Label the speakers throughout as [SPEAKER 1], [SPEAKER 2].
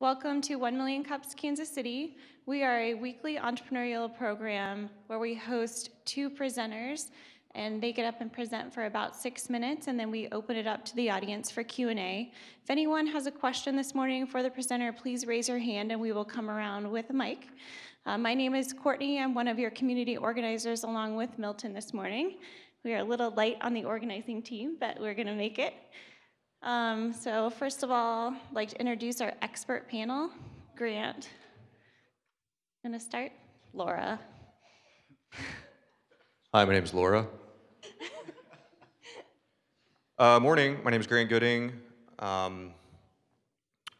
[SPEAKER 1] Welcome to 1 Million Cups Kansas City. We are a weekly entrepreneurial program where we host two presenters and they get up and present for about six minutes and then we open it up to the audience for q&a if anyone has a question this morning for the presenter please raise your hand and we will come around with a mic. Uh, my name is courtney. I'm one of your community organizers along with milton this morning. We are a little light on the organizing team but we're going to make it um, so first of all i'd like to introduce our expert panel grant I'm going to start laura
[SPEAKER 2] Hi, my name is Laura. uh, morning, my name is Grant Gooding. Um,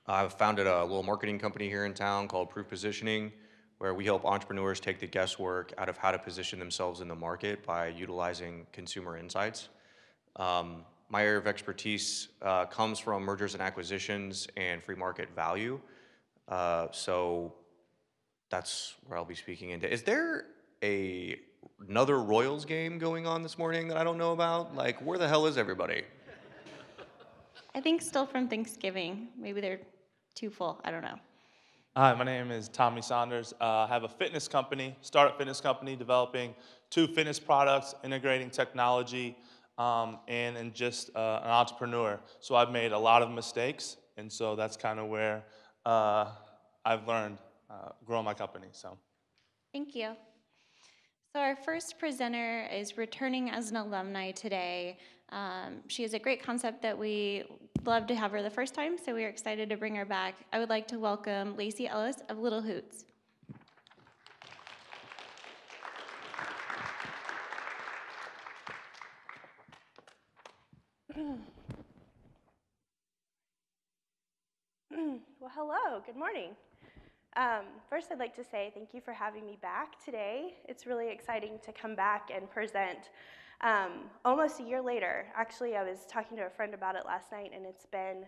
[SPEAKER 2] I've founded a little marketing company here in town called Proof Positioning, where we help entrepreneurs take the guesswork out of how to position themselves in the market by utilizing consumer insights. Um, my area of expertise uh, comes from mergers and acquisitions and free market value. Uh, so that's where I'll be speaking into. Is there a another Royals game going on this morning that I don't know about? Like, where the hell is everybody?
[SPEAKER 1] I think still from Thanksgiving. Maybe they're too full. I don't know.
[SPEAKER 3] Hi, my name is Tommy Saunders. Uh, I have a fitness company, startup fitness company, developing two fitness products, integrating technology, um, and, and just uh, an entrepreneur. So I've made a lot of mistakes, and so that's kind of where uh, I've learned uh, growing my company. So,
[SPEAKER 1] thank you. So our first presenter is returning as an alumni today. Um, she has a great concept that we love to have her the first time, so we are excited to bring her back. I would like to welcome Lacey Ellis of Little Hoots.
[SPEAKER 4] Well, hello, good morning. Um, first, I'd like to say thank you for having me back today. It's really exciting to come back and present um, almost a year later. Actually, I was talking to a friend about it last night, and it's been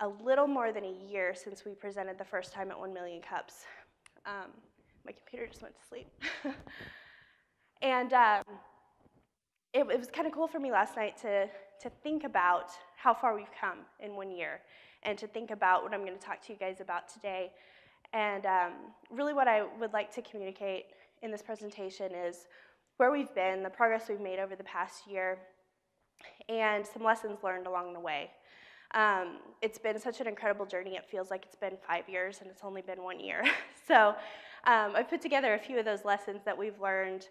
[SPEAKER 4] a little more than a year since we presented the first time at 1 Million Cups. Um, my computer just went to sleep. and um, it, it was kind of cool for me last night to, to think about how far we've come in one year and to think about what I'm going to talk to you guys about today. And um, really, what I would like to communicate in this presentation is where we've been, the progress we've made over the past year, and some lessons learned along the way. Um, it's been such an incredible journey. It feels like it's been five years and it's only been one year. so um, I've put together a few of those lessons that we've learned,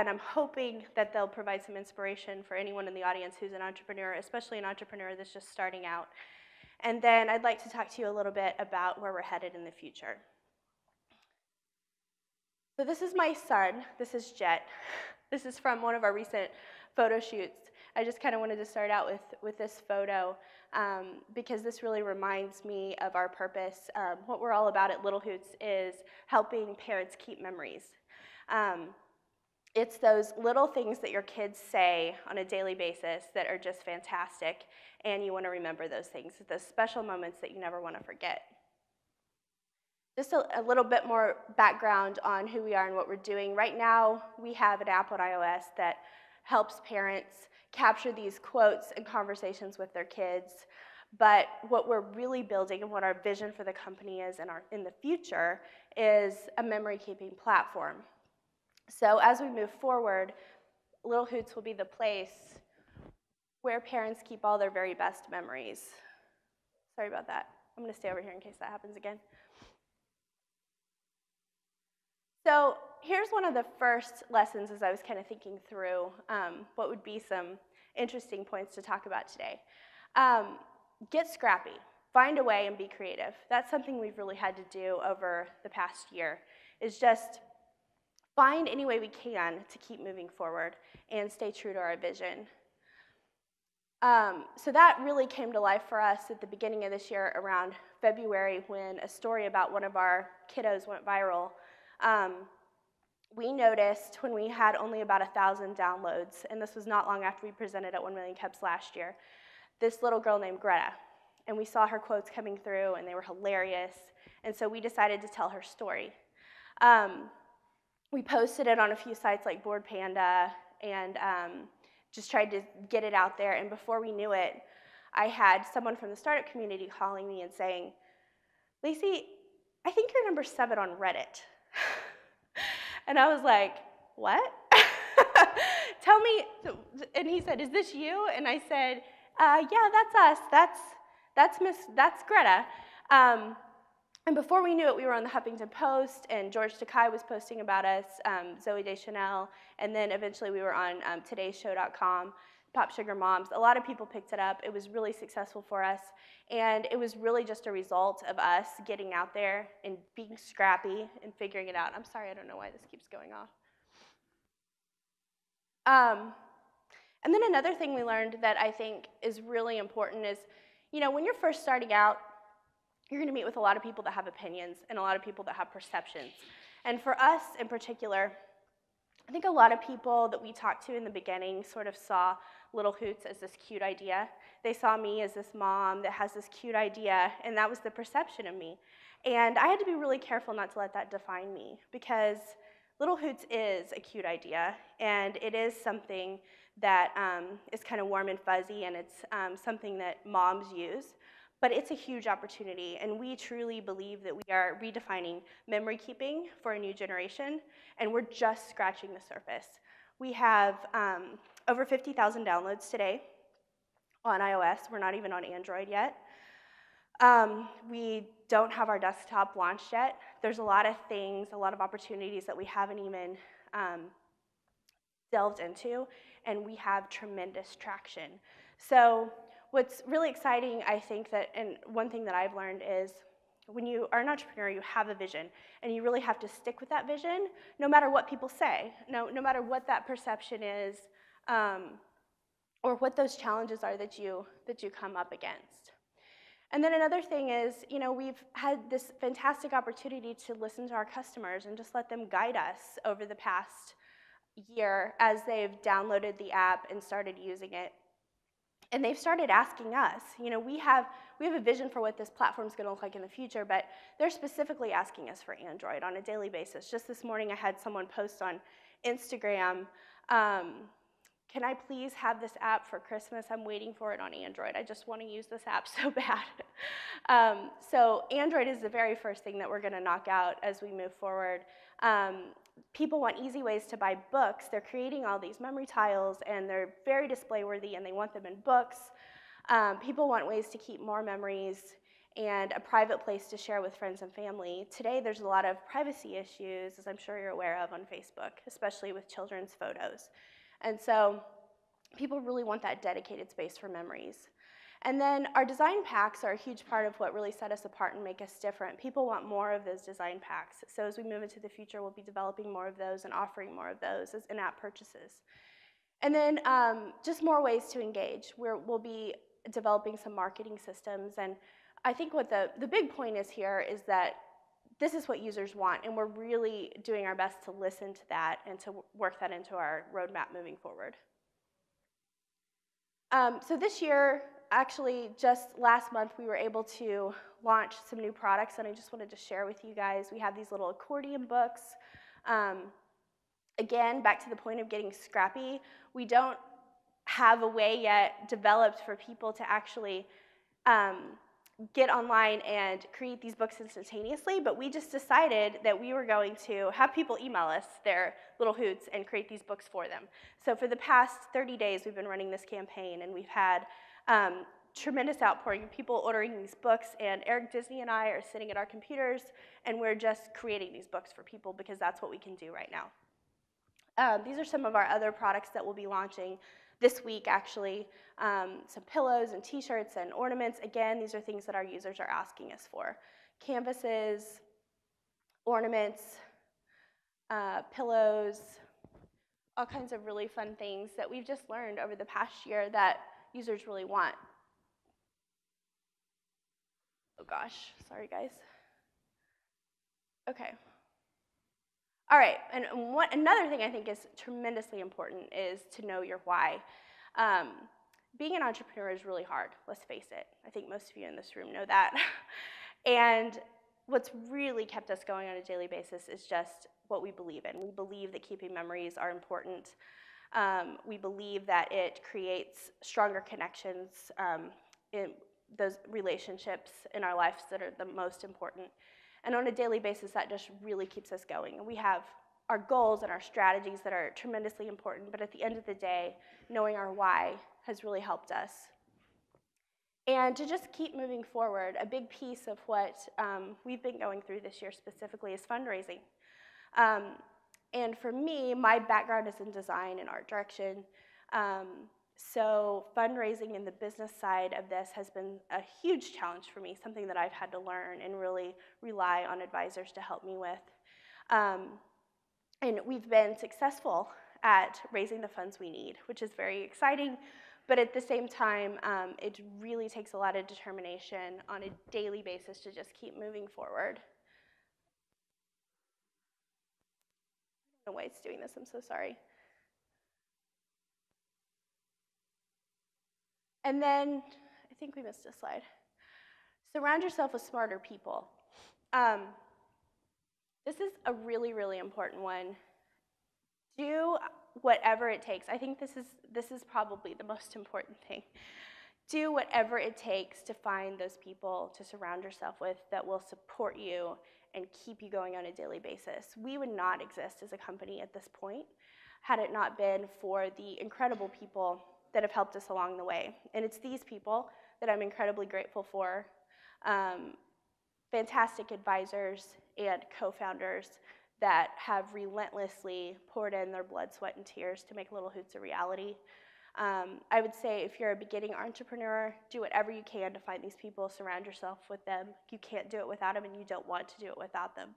[SPEAKER 4] and I'm hoping that they'll provide some inspiration for anyone in the audience who's an entrepreneur, especially an entrepreneur that's just starting out. And then I'd like to talk to you a little bit about where we're headed in the future. So this is my son. This is Jet. This is from one of our recent photo shoots. I just kind of wanted to start out with, with this photo um, because this really reminds me of our purpose. Um, what we're all about at Little Hoots is helping parents keep memories. Um, it's those little things that your kids say on a daily basis that are just fantastic, and you want to remember those things, those special moments that you never want to forget. Just a, a, little bit more background on who we are and what we're doing. Right now, we have an app on iOS that helps parents capture these quotes and conversations with their kids. But what we're really building and what our vision for the company is in, our, in the future is a memory keeping platform so as we move forward, Little Hoots will be the place where parents keep all their very best memories. Sorry about that. I'm going to stay over here in case that happens again. So here's one of the first lessons as I was kind of thinking through um, what would be some interesting points to talk about today. Um, get scrappy. Find a way and be creative. That's something we've really had to do over the past year, is just find any way we can to keep moving forward and stay true to our vision. Um, so that really came to life for us at the beginning of this year around February when a story about one of our kiddos went viral. Um, we noticed when we had only about a thousand downloads, and this was not long after we presented at 1 Million Cups last year, this little girl named Greta. And we saw her quotes coming through, and they were hilarious. And so we decided to tell her story. Um, we posted it on a few sites like Bored Panda and um, just tried to get it out there. And before we knew it, I had someone from the startup community calling me and saying, Lacey, I think you're number seven on Reddit. and I was like, What? Tell me. And he said, Is this you? And I said, uh, Yeah, that's us. That's, that's, Miss, that's Greta. Um, and before we knew it, we were on the Huffington Post, and George Takei was posting about us, um, Zooey Deschanel, and then eventually we were on um, TodayShow.com, Pop Sugar Moms. A lot of people picked it up. It was really successful for us, and it was really just a result of us getting out there and being scrappy and figuring it out. I'm sorry, I don't know why this keeps going off. Um, and then another thing we learned that I think is really important is, you know, when you're first starting out, you're going to meet with a lot of people that have opinions and a lot of people that have perceptions. And for us in particular, I think a lot of people that we talked to in the beginning sort of saw Little Hoots as this cute idea. They saw me as this mom that has this cute idea, and that was the perception of me. And I had to be really careful not to let that define me because Little Hoots is a cute idea, and it is something that um, is kind of warm and fuzzy, and it's um, something that moms use. But it's a huge opportunity, and we truly believe that we are redefining memory keeping for a new generation, and we're just scratching the surface. We have um, over 50,000 downloads today on iOS. We're not even on Android yet. Um, we don't have our desktop launched yet. There's a lot of things, a lot of opportunities that we haven't even um, delved into, and we have tremendous traction. So what's really exciting, I think that, and one thing that I've learned is when you are an entrepreneur, you have a vision, and you really have to stick with that vision, no matter what people say, no, no matter what that perception is, um, or what those challenges are that you that you come up against. And then another thing is, you know, we've had this fantastic opportunity to listen to our customers and just let them guide us over the past year as they've downloaded the app and started using it and they've started asking us you know we have we have a vision for what this platform is going to look like in the future but they're specifically asking us for android on a daily basis. Just this morning i had someone post on instagram um, can i please have this app for christmas? I'm waiting for it on android. I just want to use this app so bad. Um, so android is the very first thing that we're going to knock out as we move forward. Um, people want easy ways to buy books. They're creating all these memory tiles and they're very display worthy and they want them in books. Um, people want ways to keep more memories and a private place to share with friends and family. Today, there's a lot of privacy issues, as I'm sure you're aware of on Facebook, especially with children's photos. And so people really want that dedicated space for memories. And then our design packs are a huge part of what really set us apart and make us different. People want more of those design packs. So as we move into the future, we'll be developing more of those and offering more of those as in-app purchases. And then um, just more ways to engage. we will be developing some marketing systems. And I think what the, the big point is here is that this is what users want, and we're really doing our best to listen to that and to work that into our roadmap moving forward. Um, so this year, actually, just last month, we were able to launch some new products, and I just wanted to share with you guys. We have these little accordion books. Um, again, back to the point of getting scrappy, we don't have a way yet developed for people to actually um, get online and create these books instantaneously, but we just decided that we were going to have people email us their little hoots and create these books for them. So for the past 30 days, we've been running this campaign, and we've had um, tremendous outpouring of people ordering these books, and Eric Disney and I are sitting at our computers, and we're just creating these books for people because that's what we can do right now. Um, these are some of our other products that we'll be launching this week, actually. Um, some pillows and t-shirts and ornaments. Again, these are things that our users are asking us for. Canvases, ornaments, uh, pillows, all kinds of really fun things that we've just learned over the past year that users really want. Oh gosh, sorry guys. Okay. All right, and what, another thing I think is tremendously important is to know your why. Um, being an entrepreneur is really hard, let's face it. I think most of you in this room know that. and what's really kept us going on a daily basis is just what we believe in. We believe that keeping memories are important. Um, we believe that it creates stronger connections um, in, those relationships in our lives that are the most important. And on a daily basis, that just really keeps us going. And we have our goals and our strategies that are tremendously important, but at the end of the day, knowing our why has really helped us. And to just keep moving forward, a big piece of what um, we've been going through this year specifically is fundraising. Um, and for me, my background is in design and art direction. Um, so fundraising in the business side of this has been a huge challenge for me, something that I've had to learn and really rely on advisors to help me with. Um, and we've been successful at raising the funds we need, which is very exciting. But at the same time, um, it really takes a lot of determination on a daily basis to just keep moving forward. I don't know why it's doing this, I'm so sorry. And then, I think we missed a slide. Surround yourself with smarter people. Um, this is a really, really important one. Do whatever it takes. I think this is, this is probably the most important thing. Do whatever it takes to find those people to surround yourself with that will support you and keep you going on a daily basis. We would not exist as a company at this point had it not been for the incredible people that have helped us along the way. And it's these people that I'm incredibly grateful for. Um, fantastic advisors and co founders that have relentlessly poured in their blood, sweat, and tears to make Little Hoots a reality. Um, I would say if you're a beginning entrepreneur, do whatever you can to find these people, surround yourself with them. You can't do it without them, and you don't want to do it without them.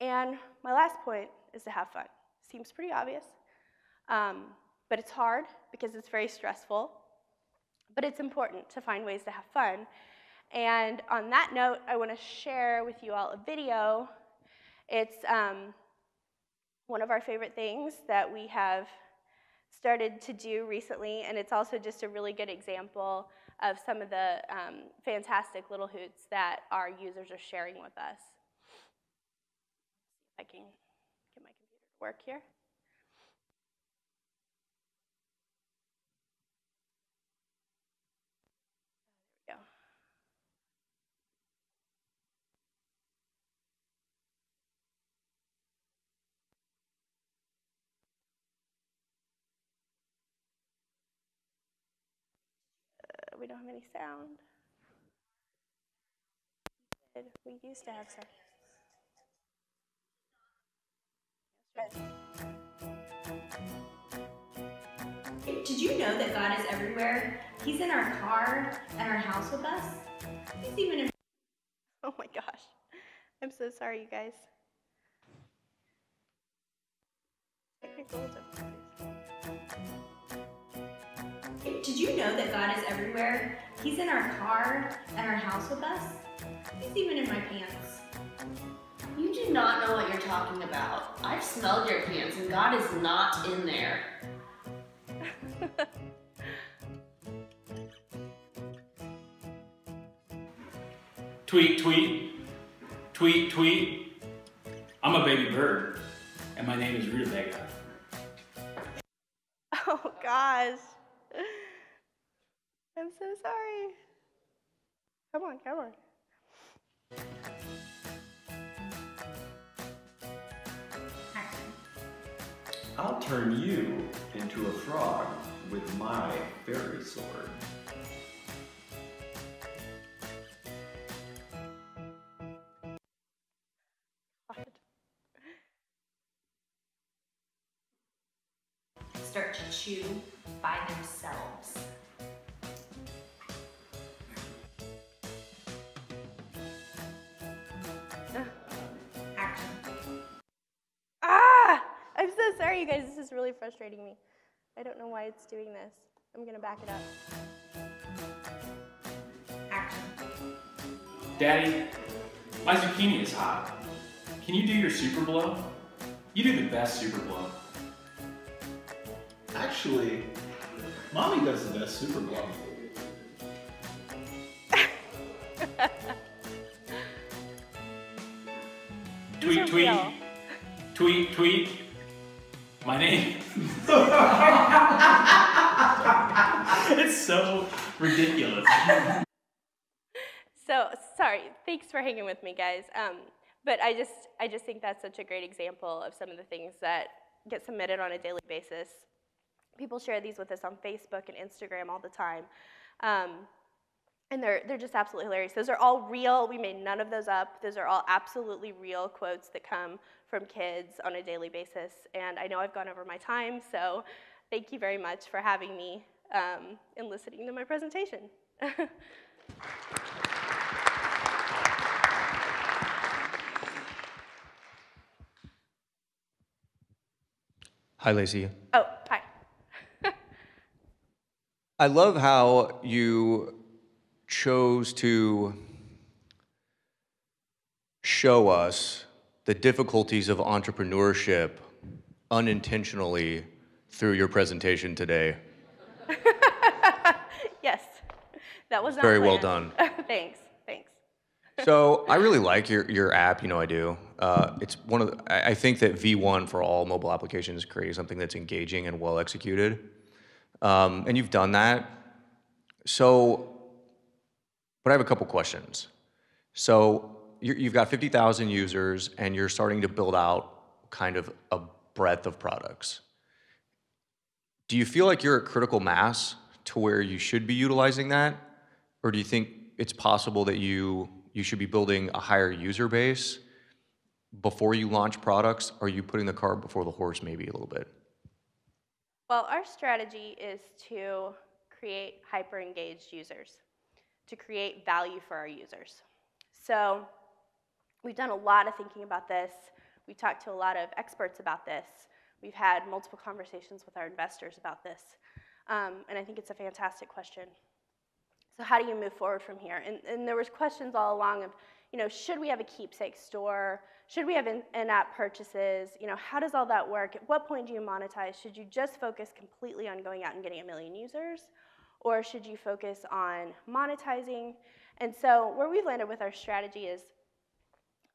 [SPEAKER 4] And my last point is to have fun. Seems pretty obvious, um, but it's hard because it's very stressful. But it's important to find ways to have fun. And on that note, I want to share with you all a video. It's um, one of our favorite things that we have started to do recently, and it's also just a really good example of some of the um, fantastic little hoots that our users are sharing with us. If I can get my computer to work here. Have any sound. We used to have some.
[SPEAKER 5] Did you know that God is everywhere? He's in our car and our house with us. He's even in
[SPEAKER 4] Oh my gosh. I'm so sorry, you guys. Technical difficulties.
[SPEAKER 5] Did you know that God is everywhere? He's in our car and our house with us. He's even in my pants.
[SPEAKER 6] You do not know what you're talking about. I've smelled your pants and God is not in there.
[SPEAKER 7] Tweet, tweet, tweet, tweet. I'm a baby bird, and my name is Rutabaga.
[SPEAKER 4] Oh gosh. I'm so sorry. Come on, come on.
[SPEAKER 8] I'll turn you into a frog with my fairy sword.
[SPEAKER 4] Frustrating me. I don't know why it's doing this. I'm gonna back it up.
[SPEAKER 5] Action.
[SPEAKER 7] Daddy, my zucchini is hot. Can you do your super blow? You do the best super blow.
[SPEAKER 8] Actually, mommy does the best super blow.
[SPEAKER 7] Tweet, tweet, tweet, tweet. My name. it's so Ridiculous.
[SPEAKER 4] So sorry. Thanks for hanging with me, guys. Um, but I just I just think that's such a great example of some of the things that get submitted on a daily basis. People share these with us on Facebook and Instagram all the time. Um, and they're, they're just absolutely hilarious. Those are all real. We made none of those up. Those are all absolutely real quotes that come from kids on a daily basis. And I know I've gone over my time, so thank you very much for having me um, and listening to my presentation.
[SPEAKER 2] Hi, Lacey.
[SPEAKER 4] oh, hi.
[SPEAKER 2] I love how you chose to show us the difficulties of entrepreneurship unintentionally through your presentation today.
[SPEAKER 4] yes, that was not
[SPEAKER 2] Very well
[SPEAKER 4] done. thanks, thanks.
[SPEAKER 2] So I really like your, your app. You know I do. Uh, it's one of the, I I think that V1 for all mobile applications is creating something that's engaging and well executed, um, and you've done that. So, but I have a couple questions. So you've got 50,000 users, and you're starting to build out kind of a breadth of products. Do you feel like you're at critical mass to where you should be utilizing that? Or do you think it's possible that you, you should be building a higher user base before you launch products? Are you putting the cart before the horse maybe a little bit?
[SPEAKER 4] Well, our strategy is to create hyper engaged users, to create value for our users. So we've done a lot of thinking about this. We've talked to a lot of experts about this. We've had multiple conversations with our investors about this. Um, and I think it's a fantastic question. So how do you move forward from here? And, and there was questions all along of, you know, should we have a keepsake store? Should we have in- in-app purchases? You know, how does all that work? At what point do you monetize? Should you just focus completely on going out and getting a million users? Or should you focus on monetizing? And so where we've landed with our strategy is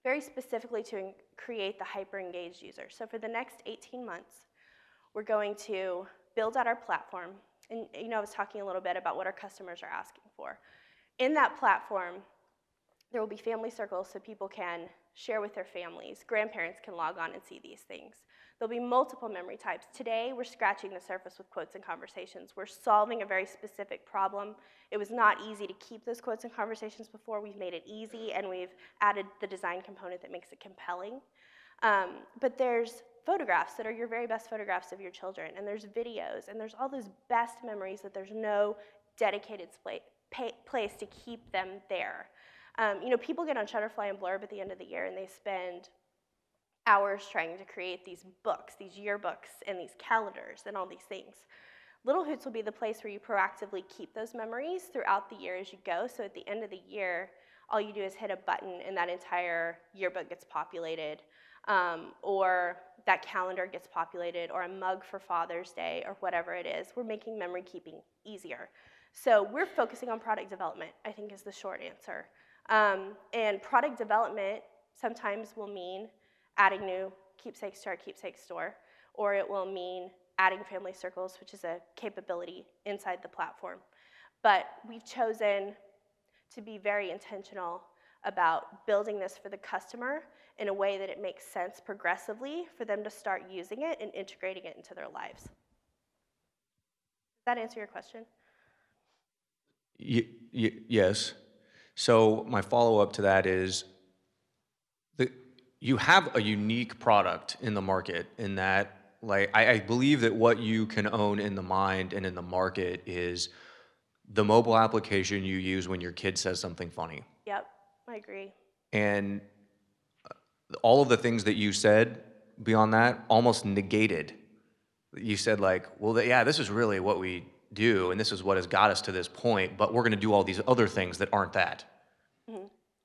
[SPEAKER 4] very specifically to create the hyper-engaged user. So for the next 18 months, we're going to build out our platform. And you know, I was talking a little bit about what our customers are asking for. In that platform, there will be family circles so people can share with their families. Grandparents can log on and see these things. There'll be multiple memory types. Today, we're scratching the surface with quotes and conversations. We're solving a very specific problem. It was not easy to keep those quotes and conversations before. We've made it easy, and we've added the design component that makes it compelling. Um, but there's photographs that are your very best photographs of your children, and there's videos, and there's all those best memories that there's no dedicated place to keep them there. Um, you know, people get on Shutterfly and Blurb at the end of the year, and they spend hours trying to create these books, these yearbooks, and these calendars, and all these things. Little Hoots will be the place where you proactively keep those memories throughout the year as you go. So at the end of the year, all you do is hit a button, and that entire yearbook gets populated, um, or that calendar gets populated, or a mug for Father's Day, or whatever it is. We're making memory keeping easier. So we're focusing on product development, I think is the short answer. Um, and product development sometimes will mean adding new keepsakes to our keepsake store, or it will mean adding family circles, which is a capability inside the platform. But we've chosen to be very intentional about building this for the customer in a way that it makes sense progressively for them to start using it and integrating it into their lives. Does that answer your question?
[SPEAKER 2] Y- yes. So my follow-up to that is, the, you have a unique product in the market in that, like, I, I believe that what you can own in the mind and in the market is the mobile application you use when your kid says something funny.
[SPEAKER 4] Yep, I agree.
[SPEAKER 2] And uh, all of the things that you said beyond that almost negated. You said like, well, yeah, this is really what we do, and this is what has got us to this point. But we're going to do all these other things that aren't that.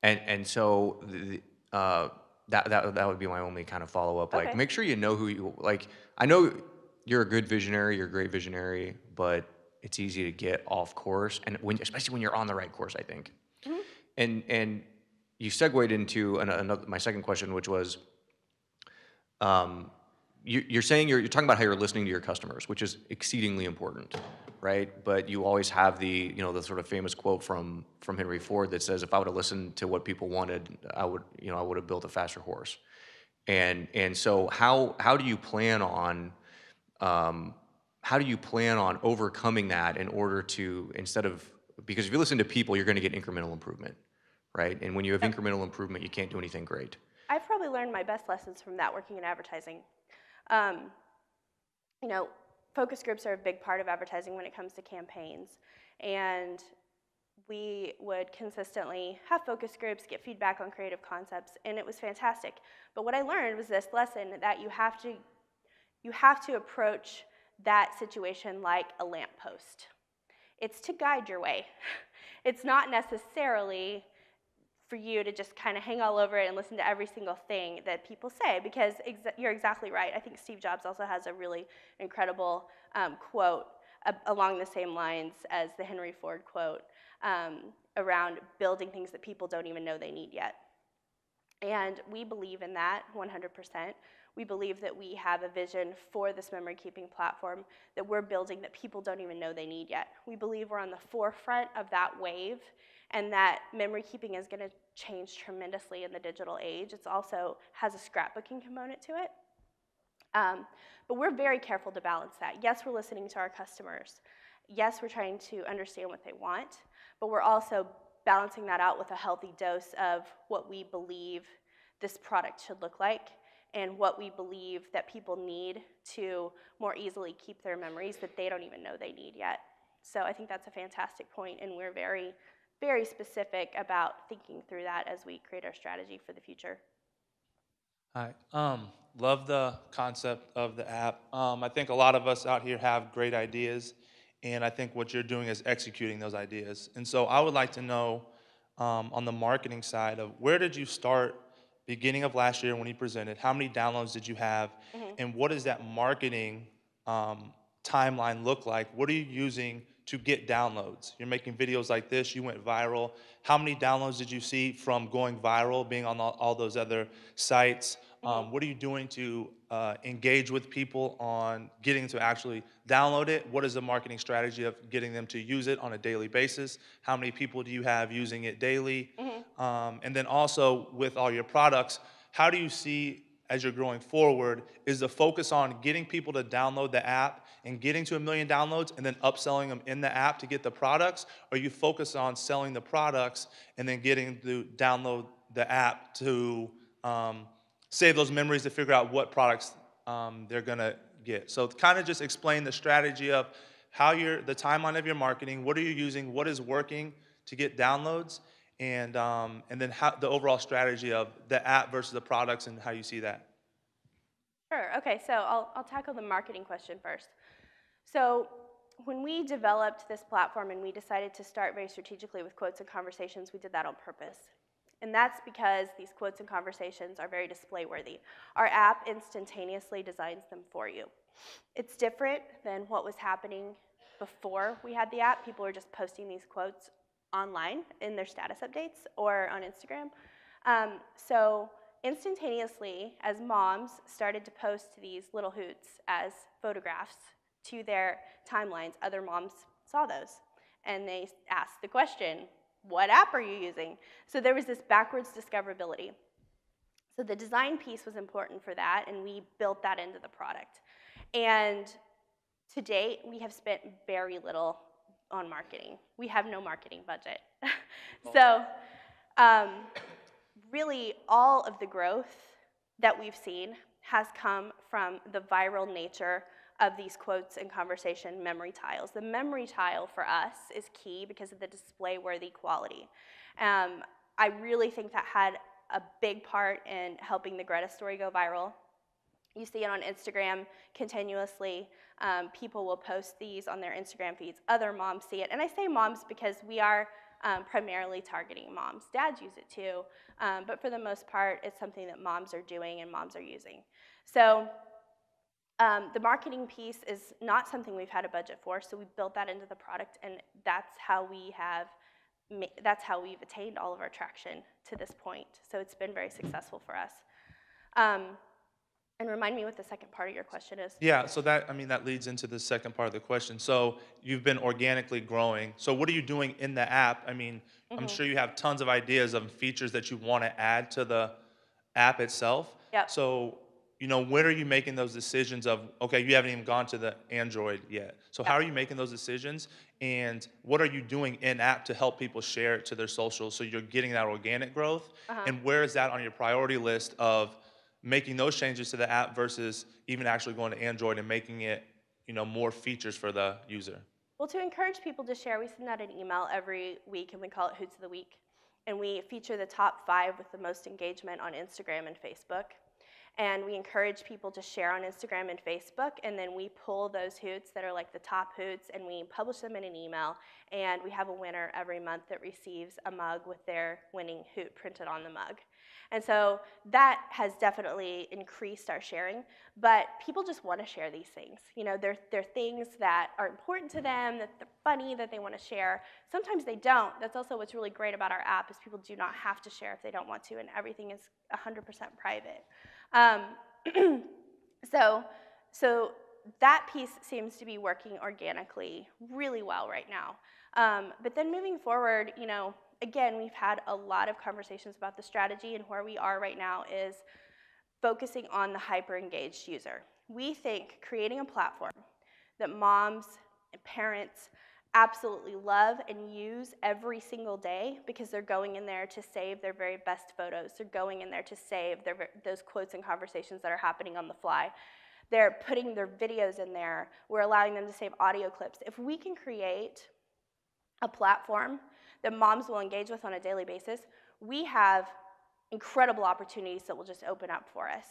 [SPEAKER 2] And and so the, uh, that that that would be my only kind of follow up. Like,
[SPEAKER 4] Okay.
[SPEAKER 2] make sure you know who you like. I know you're a good visionary, you're a great visionary, but it's easy to get off course, and when especially when you're on the right course, I think. And and you segued into an, another my second question, which was, um, you, you're saying you're, you're talking about how you're listening to your customers, which is exceedingly important. Right? But you always have the, you know, the sort of famous quote from, from Henry Ford that says, if I would have listened to what people wanted, I would, you know, I would have built a faster horse. And, and so how, how do you plan on, um, how do you plan on overcoming that in order to, instead of, because if you listen to people, you're going to get incremental improvement, right? And when you have incremental improvement, you can't do anything great.
[SPEAKER 4] I've probably learned my best lessons from that working in advertising. Um, you know, focus groups are a big part of advertising when it comes to campaigns. And we would consistently have focus groups, get feedback on creative concepts, and it was fantastic. But what I learned was this lesson that you have to, you have to approach that situation like a lamppost. It's to guide your way. It's not necessarily for you to just kind of hang all over it and listen to every single thing that people say because you're exactly right. I think Steve Jobs also has a really incredible um, quote along the same lines as the Henry Ford quote um, around building things that people don't even know they need yet. And we believe in that 100%. We believe that we have a vision for this memory keeping platform that we're building that people don't even know they need yet. We believe we're on the forefront of that wave and that memory keeping is going to change tremendously in the digital age. It also has a scrapbooking component to it. Um, but we're very careful to balance that. Yes, we're listening to our customers. Yes, we're trying to understand what they want, but we're also balancing that out with a healthy dose of what we believe this product should look like and what we believe that people need to more easily keep their memories that they don't even know they need yet. So I think that's a fantastic point, and we're very, very specific about thinking through that as we create our strategy for the future.
[SPEAKER 3] Hi. Um, love the concept of the app. Um, I think a lot of us out here have great ideas, and I think what you're doing is executing those ideas. And so I would like to know um, on the marketing side of where did you start beginning of last year when you presented? How many downloads did you have? And what does that marketing um, timeline look like? What are you using to get downloads? You're making videos like this, you went viral. How many downloads did you see from going viral, being on all, those other sites? Um, what are you doing to uh, engage with people on getting to actually download it? What is the marketing strategy of getting them to use it on a daily basis? How many people do you have using it daily? Um, and then also with all your products, how do you see as you're growing forward is the focus on getting people to download the app and getting to a million downloads and then upselling them in the app to get the products or you focus on selling the products and then getting to download the app to um, save those memories to figure out what products um, they're to get so kind of just explain the strategy of how you're the timeline of your marketing what are you using what is working to get downloads and, um, and then how, the overall strategy of the app versus the products and how you see that.
[SPEAKER 4] Sure. Okay, so I'll, I'll tackle the marketing question first. So, when we developed this platform and we decided to start very strategically with quotes and conversations, we did that on purpose. And that's because these quotes and conversations are very display worthy. Our app instantaneously designs them for you. It's different than what was happening before we had the app. People were just posting these quotes online in their status updates or on Instagram. Um, so instantaneously, as moms started to post these little hoots as photographs to their timelines, other moms saw those and they asked the question, what app are you using? So there was this backwards discoverability. So the design piece was important for that, and we built that into the product. And to date, we have spent very little on marketing. We have no marketing budget. so, um, really, all of the growth that we've seen has come from the viral nature of these quotes and conversation memory tiles. The memory tile for us is key because of the display worthy quality. Um, I really think that had a big part in helping the Greta story go viral. You see it on Instagram continuously. Um, people will post these on their Instagram feeds. Other moms see it. And I say moms because we are um, primarily targeting moms. Dads use it too. Um, but for the most part, it's something that moms are doing and moms are using. So um, the marketing piece is not something we've had a budget for, so we built that into the product, and that's how we have, that's how we've attained all of our traction to this point. So it's been very successful for us. Um, And remind me what the second part of your question is.
[SPEAKER 3] Yeah, so that, I mean, that leads into the second part of the question. So you've been organically growing. So what are you doing in the app? I mean, I'm sure you have tons of ideas of features that you want to add to the app itself.
[SPEAKER 4] Yep.
[SPEAKER 3] So, you know, when are you making those decisions of, okay, you haven't even gone to the Android yet. So how are you making those decisions? And what are you doing in app to help people share it to their socials so you're getting that organic growth? Uh-huh. And where is that on your priority list of making those changes to the app versus even actually going to Android and making it, you know, more features for the user?
[SPEAKER 4] Well, to encourage people to share, we send out an email every week and we call it Hoots of the Week. And we feature the top five with the most engagement on Instagram and Facebook. And we encourage people to share on Instagram and Facebook, and then we pull those hoots that are like the top hoots and we publish them in an email. And we have a winner every month that receives a mug with their winning hoot printed on the mug. And so that has definitely increased our sharing, but people just want to share these things. You know, they're, they're things that are important to them, that they're funny, that they want to share. Sometimes they don't. That's also what's really great about our app is people do not have to share if they don't want to, and everything is 100% private. Um, so, so that piece seems to be working organically really well right now. Um, but then moving forward, you know, again, we've had a lot of conversations about the strategy, and where we are right now is focusing on the hyper engaged user. We think creating a platform that moms and parents absolutely love and use every single day because they're going in there to save their very best photos. They're going in there to save their, those quotes and conversations that are happening on the fly. They're putting their videos in there. We're allowing them to save audio clips. If we can create a platform that moms will engage with on a daily basis, we have incredible opportunities that will just open up for us.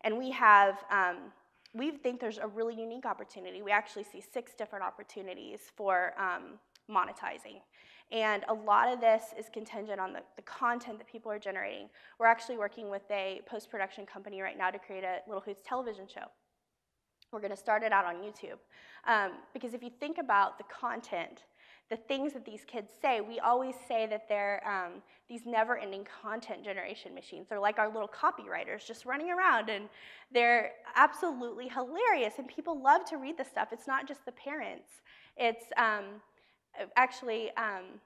[SPEAKER 4] And we have, um, we think there's a really unique opportunity. We actually see six different opportunities for um, monetizing. And a lot of this is contingent on the, the content that people are generating. We're actually working with a post production company right now to create a Little Hoots television show. We're going to start it out on YouTube. Um, because if you think about the content the things that these kids say, we always say that they're um, these never ending content generation machines. They're like our little copywriters just running around, and they're absolutely hilarious. And people love to read this stuff. It's not just the parents, it's um, actually um,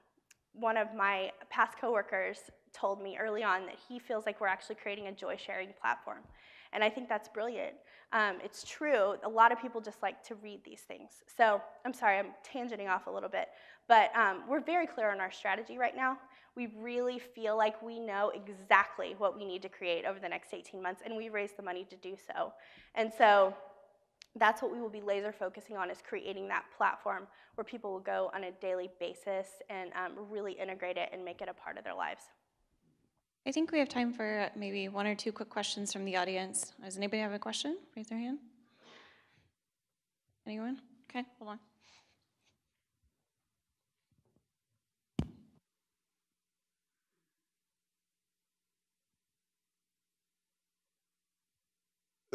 [SPEAKER 4] one of my past coworkers told me early on that he feels like we're actually creating a joy sharing platform. And I think that's brilliant. Um, it's true, a lot of people just like to read these things. So I'm sorry, I'm tangenting off a little bit, but um, we're very clear on our strategy right now. We really feel like we know exactly what we need to create over the next 18 months, and we raised the money to do so. And so that's what we will be laser focusing on is creating that platform where people will go on a daily basis and um, really integrate it and make it a part of their lives.
[SPEAKER 1] I think we have time for maybe one or two quick questions from the audience. Does anybody have a question? Raise their hand. Anyone? Okay, hold on.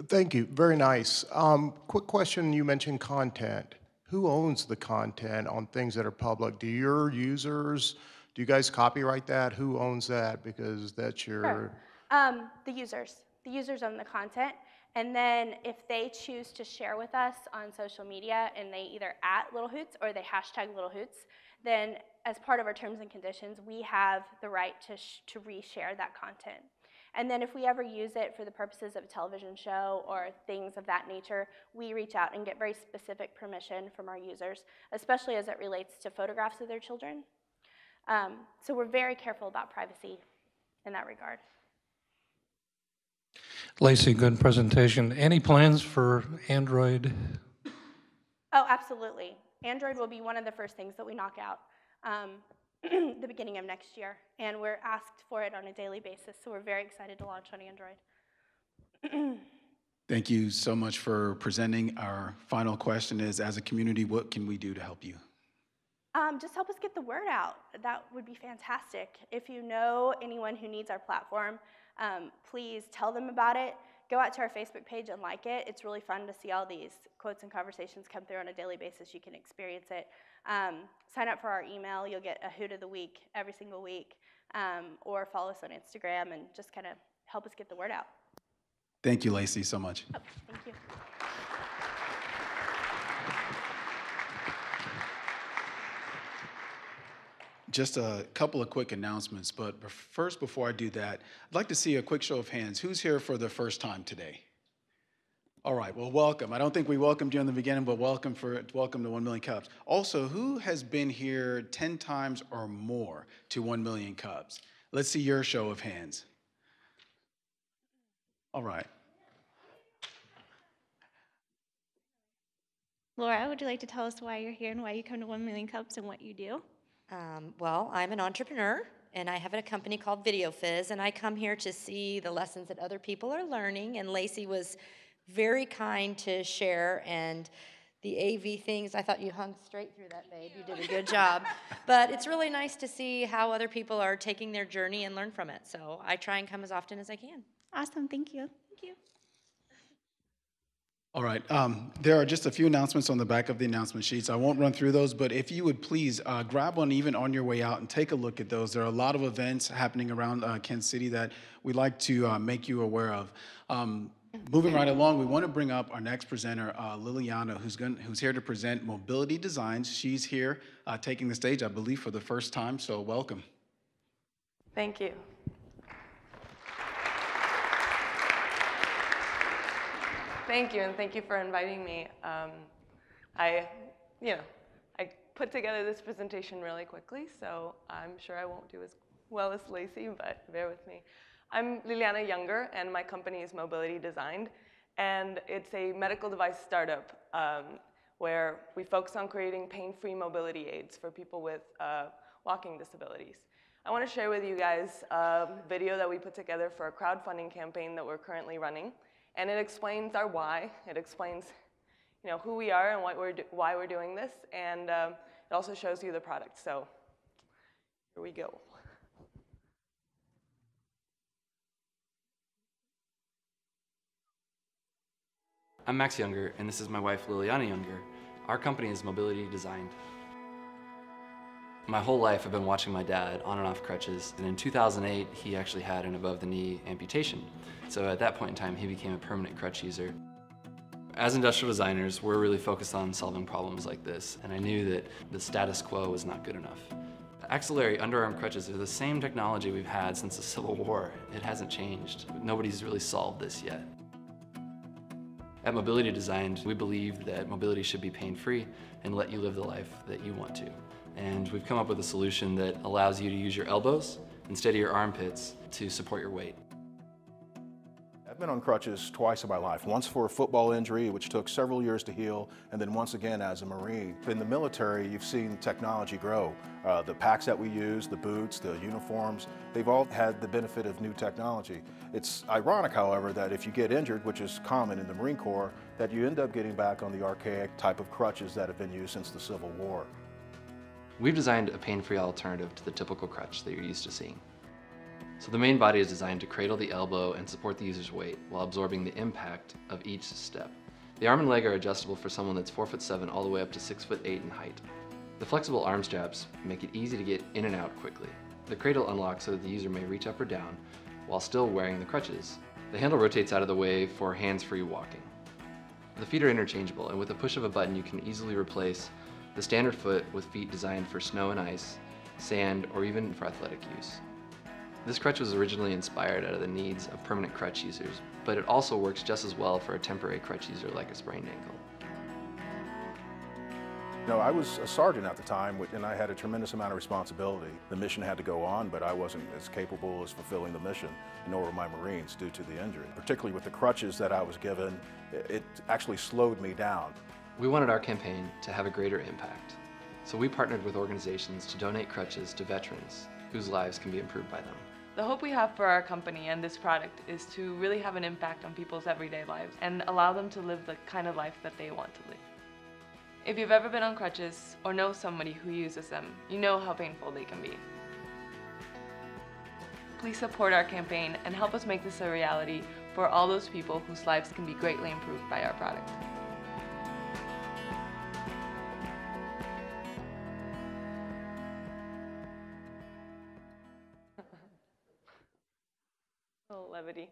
[SPEAKER 9] Thank you. Very nice. Um, quick question. You mentioned content. Who owns the content on things that are public? Do your users, do you guys copyright that? Who owns that? Because that's your.
[SPEAKER 4] Sure. Um, the users. The users own the content. And then if they choose to share with us on social media and they either at Little Hoots or they hashtag Little Hoots, then as part of our terms and conditions, we have the right to, to reshare that content. And then if we ever use it for the purposes of a television show or things of that nature, we reach out and get very specific permission from our users, especially as it relates to photographs of their children. Um, so we're very careful about privacy in that regard.
[SPEAKER 10] Lacey, good presentation. Any plans for Android?
[SPEAKER 4] Oh, absolutely. Android will be one of the first things that we knock out. Um, the beginning of next year, and we're asked for it on a daily basis, so we're very excited to launch on Android.
[SPEAKER 11] Thank you so much for presenting. Our final question is, as a community, what can we do to help you?
[SPEAKER 4] Um, just help us get the word out. That would be fantastic. If you know anyone who needs our platform, um, please tell them about it. Go out to our Facebook page and like it. It's really fun to see all these quotes and conversations come through on a daily basis. You can experience it. Um, sign up for our email. You'll get a hoot of the week every single week. Um, or follow us on Instagram and just kind of help us get the word out.
[SPEAKER 11] Thank you, Lacey, so much.
[SPEAKER 4] Oh, thank you.
[SPEAKER 11] Just a couple of quick announcements, but first, before I do that, I'd like to see a quick show of hands. Who's here for the first time today? All right, well, welcome. I don't think we welcomed you in the beginning, but welcome for welcome to 1 Million Cups. Also, who has been here 10 times or more to 1 Million Cups? Let's see your show of hands. All right.
[SPEAKER 1] Laura, would you like to tell us why you're here and why you come to 1 Million Cups and what you do?
[SPEAKER 12] Um, well, I'm an entrepreneur and I have a company called Video Fizz, and I come here to see the lessons that other people are learning. And Lacey was very kind to share and the AV things. I thought you hung straight through that, babe. You did a good job. but it's really nice to see how other people are taking their journey and learn from it. So I try and come as often as I can.
[SPEAKER 1] Awesome, thank you.
[SPEAKER 12] Thank you.
[SPEAKER 11] All right. Um, there are just a few announcements on the back of the announcement sheets. I won't run through those, but if you would please uh, grab one even on your way out and take a look at those. There are a lot of events happening around uh, Kansas City that we'd like to uh, make you aware of. Um, moving right along, we want to bring up our next presenter, uh, Liliana, who's, going, who's here to present Mobility Designs. She's here uh, taking the stage, I believe, for the first time, so welcome.
[SPEAKER 13] Thank you. Thank you, and thank you for inviting me. Um, I, you know, I put together this presentation really quickly, so I'm sure I won't do as well as Lacey, but bear with me. I'm Liliana Younger, and my company is Mobility Designed, and it's a medical device startup um, where we focus on creating pain-free mobility aids for people with uh, walking disabilities. I want to share with you guys a video that we put together for a crowdfunding campaign that we're currently running. And it explains our why. It explains you know, who we are and what we're why we're doing this. And um, it also shows you the product. So here we go.
[SPEAKER 14] I'm Max Younger, and this is my wife Liliana Younger. Our company is Mobility Designed. My whole life I've been watching my dad on and off crutches, and in 2008 he actually had an above-the-knee amputation. So at that point in time he became a permanent crutch user. As industrial designers, we're really focused on solving problems like this, and I knew that the status quo was not good enough. Axillary underarm crutches are the same technology we've had since the Civil War. It hasn't changed. Nobody's really solved this yet. At Mobility Designed, we believe that mobility should be pain-free and let you live the life that you want to. And we've come up with a solution that allows you to use your elbows instead of your armpits to support your weight.
[SPEAKER 15] I've been on crutches twice in my life. Once for a football injury, which took several years to heal, and then once again as a Marine. In the military, you've seen technology grow. Uh, the packs that we use, the boots, the uniforms, they've all had the benefit of new technology. It's ironic, however, that if you get injured, which is common in the Marine Corps, that you end up getting back on the archaic type of crutches that have been used since the Civil War.
[SPEAKER 14] We've designed a pain-free alternative to the typical crutch that you're used to seeing. So the main body is designed to cradle the elbow and support the user's weight while absorbing the impact of each step. The arm and leg are adjustable for someone that's 4 foot 7 all the way up to 6 foot 8 in height. The flexible arm straps make it easy to get in and out quickly. The cradle unlocks so that the user may reach up or down while still wearing the crutches. The handle rotates out of the way for hands-free walking. The feet are interchangeable and with a push of a button you can easily replace the standard foot with feet designed for snow and ice, sand, or even for athletic use. This crutch was originally inspired out of the needs of permanent crutch users, but it also works just as well for a temporary crutch user like a sprained ankle.
[SPEAKER 15] No, I was a sergeant at the time, and I had a tremendous amount of responsibility. The mission had to go on, but I wasn't as capable as fulfilling the mission, nor were my Marines due to the injury. Particularly with the crutches that I was given, it actually slowed me down.
[SPEAKER 14] We wanted our campaign to have a greater impact, so we partnered with organizations to donate crutches to veterans whose lives can be improved by them.
[SPEAKER 13] The hope we have for our company and this product is to really have an impact on people's everyday lives and allow them to live the kind of life that they want to live. If you've ever been on crutches or know somebody who uses them, you know how painful they can be. Please support our campaign and help us make this a reality for all those people whose lives can be greatly improved by our product. Levity.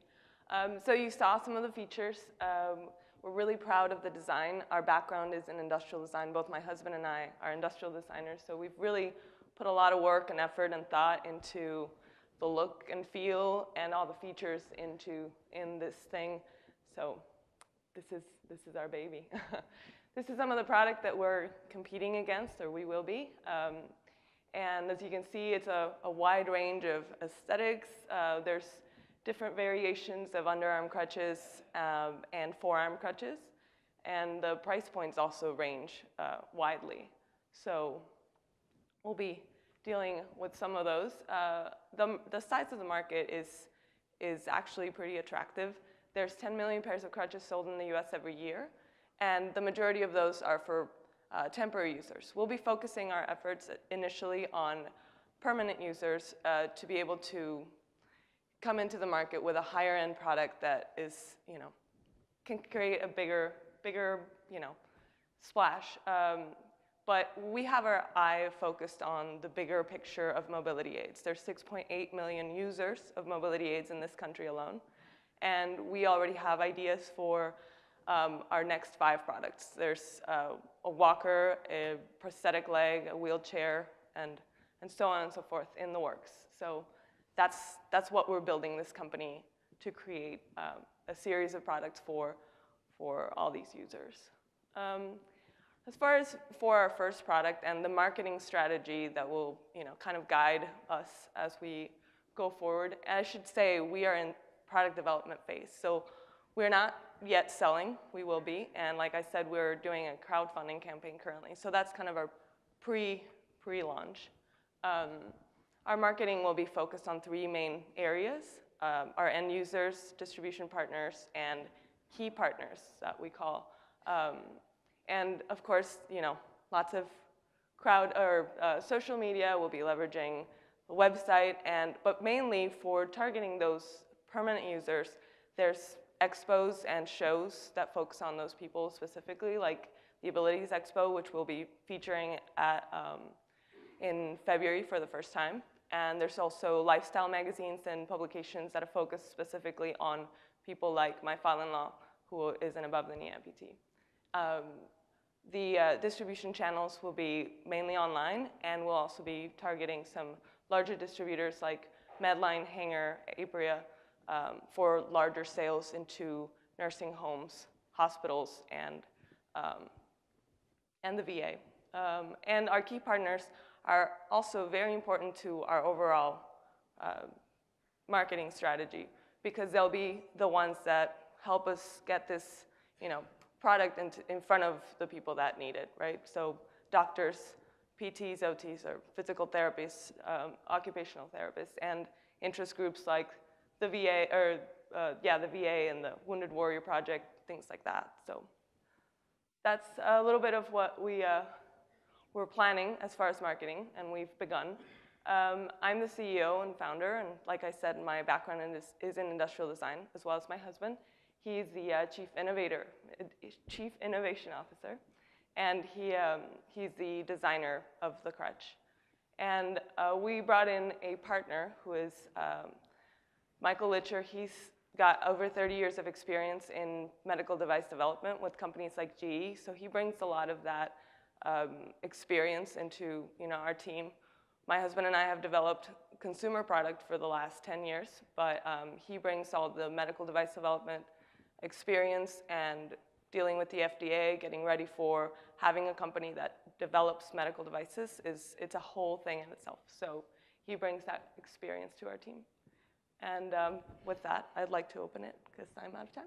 [SPEAKER 13] Um, so you saw some of the features. Um, we're really proud of the design. Our background is in industrial design. Both my husband and I are industrial designers, so we've really put a lot of work and effort and thought into the look and feel and all the features into in this thing. So this is this is our baby. this is some of the product that we're competing against, or we will be. Um, and as you can see, it's a, a wide range of aesthetics. Uh, there's different variations of underarm crutches um, and forearm crutches. And the price points also range uh, widely. So we'll be dealing with some of those. Uh, the, the size of the market is, is actually pretty attractive. There's 10 million pairs of crutches sold in the US every year, and the majority of those are for uh, temporary users. We'll be focusing our efforts initially on permanent users uh, to be able to come into the market with a higher end product that is, you know, can create a bigger, bigger, you know, splash. Um, but we have our eye focused on the bigger picture of mobility aids. There's 6.8 million users of mobility aids in this country alone. And we already have ideas for um, our next five products. There's uh, a walker, a prosthetic leg, a wheelchair, and, and so on and so forth in the works. So that's, that's what we're building this company to create um, a series of products for, for all these users. Um, as far as for our first product and the marketing strategy that will you know, kind of guide us as we go forward, I should say we are in product development phase. So we're not yet selling, we will be. And like I said, we're doing a crowdfunding campaign currently. So that's kind of our pre, pre-launch. Um, our marketing will be focused on three main areas, um, our end users, distribution partners, and key partners that we call. Um, and of course, you know, lots of crowd or uh, social media will be leveraging the website, and but mainly for targeting those permanent users, there's expos and shows that focus on those people specifically, like the Abilities Expo, which we'll be featuring at um, in February for the first time. And there's also lifestyle magazines and publications that are focused specifically on people like my father-in-law, who is an above-the-knee amputee. Um, the uh, distribution channels will be mainly online, and we'll also be targeting some larger distributors like Medline, Hanger, Apria, um, for larger sales into nursing homes, hospitals, and, um, and the VA. Um, and our key partners are also very important to our overall uh, marketing strategy because they'll be the ones that help us get this, you know, product in, in front of the people that need it, right? So doctors, PTs, OTs, or physical therapists, um, occupational therapists, and interest groups like the VA, or uh, yeah, the VA and the Wounded Warrior Project, things like that. So that's a little bit of what we uh, we're planning as far as marketing, and we've begun. Um, I'm the CEO and founder, and like I said, my background in is, is in industrial design, as well as my husband. He's the uh, chief innovator, chief innovation officer, and he, um, he's the designer of the crutch. And uh, we brought in a partner who is um, Michael Litcher. He's got over 30 years of experience in medical device development with companies like GE, so he brings a lot of that um, experience into you know, our team. My husband and I have developed consumer product for the last 10 years, but um, he brings all the medical device development experience and dealing with the FDA, getting ready for having a company that develops medical devices is it's a whole thing in itself. So he brings that experience to our team. And um, with that, I'd like to open it because I'm out of time.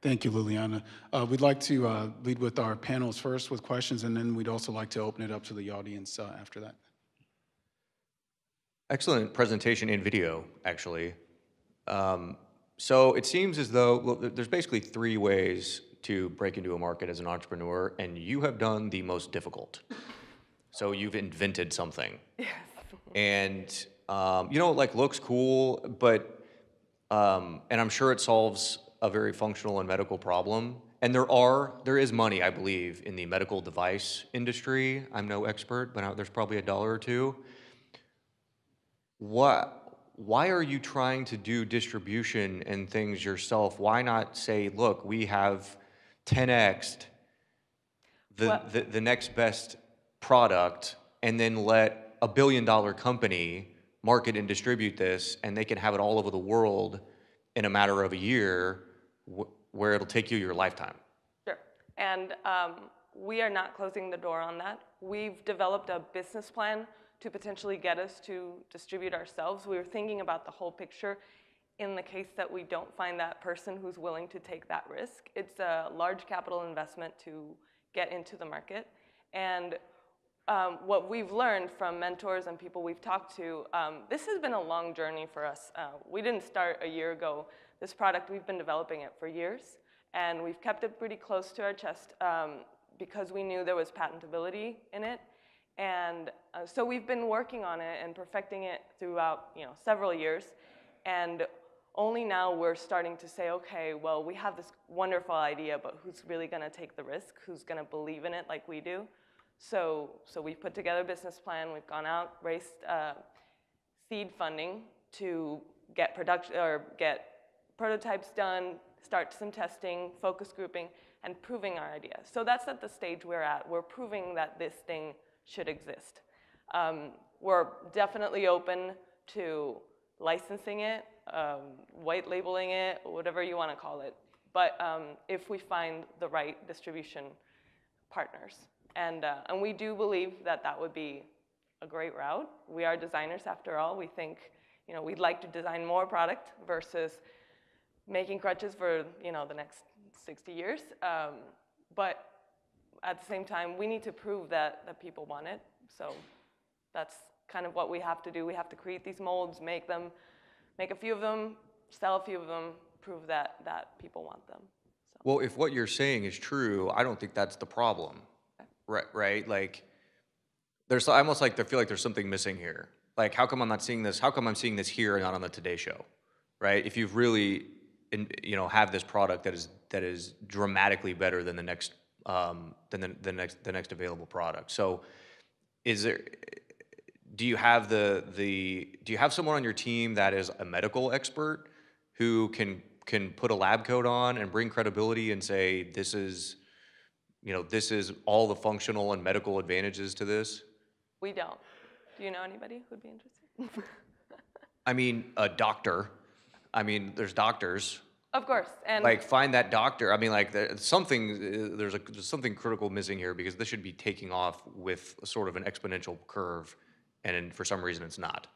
[SPEAKER 11] Thank you, Liliana. Uh, we'd like to uh, lead with our panels first with questions, and then we'd also like to open it up to the audience uh, after that.
[SPEAKER 2] Excellent presentation in video, actually. Um, so it seems as though well, there's basically three ways to break into a market as an entrepreneur, and you have done the most difficult. So you've invented something.
[SPEAKER 13] Yes.
[SPEAKER 2] And um, you know, it like looks cool, but um, and I'm sure it solves a very functional and medical problem. And there are, there is money, I believe, in the medical device industry. I'm no expert, but there's probably a dollar or two. What, why are you trying to do distribution and things yourself? Why not say, look, we have 10x the,
[SPEAKER 13] Well-
[SPEAKER 2] the, the next best product and then let a billion dollar company market and distribute this and they can have it all over the world in a matter of a year where it'll take you your lifetime?
[SPEAKER 13] Sure. And um, we are not closing the door on that. We've developed a business plan to potentially get us to distribute ourselves. We were thinking about the whole picture in the case that we don't find that person who's willing to take that risk. It's a large capital investment to get into the market. And um, what we've learned from mentors and people we've talked to, um, this has been a long journey for us. Uh, we didn't start a year ago. This product, we've been developing it for years, and we've kept it pretty close to our chest um, because we knew there was patentability in it. And uh, so we've been working on it and perfecting it throughout, you know, several years. And only now we're starting to say, okay, well, we have this wonderful idea, but who's really going to take the risk? Who's going to believe in it like we do? So, so we've put together a business plan. We've gone out, raised uh, seed funding to get production or get prototypes done, start some testing, focus grouping, and proving our idea. So that's at the stage we're at. We're proving that this thing should exist. Um, we're definitely open to licensing it, um, white labeling it, whatever you want to call it. But um, if we find the right distribution partners. And, uh, and we do believe that that would be a great route. We are designers after all. We think, you know, we'd like to design more product versus making crutches for, you know, the next 60 years. Um, but at the same time, we need to prove that, that people want it. So that's kind of what we have to do. We have to create these molds, make them, make a few of them, sell a few of them, prove that, that people want them.
[SPEAKER 2] Well, if what you're saying is true, I don't think that's the problem. Right, right? Like, there's I almost like I feel like there's something missing here. Like, how come I'm not seeing this? How come I'm seeing this here and not on the Today Show? Right? If you've really, in, you know, have this product that is that is dramatically better than the next um, than the, the next the next available product. So, is there? Do you have the the do you have someone on your team that is a medical expert who can can put a lab coat on and bring credibility and say this is you know this is all the functional and medical advantages to this
[SPEAKER 13] We don't. Do you know anybody who'd be interested?
[SPEAKER 2] i mean a doctor i mean there's doctors
[SPEAKER 13] of course. And
[SPEAKER 2] like find that doctor i mean like there's something there's a there's something critical missing here because this should be taking off with sort of an exponential curve and for some reason it's not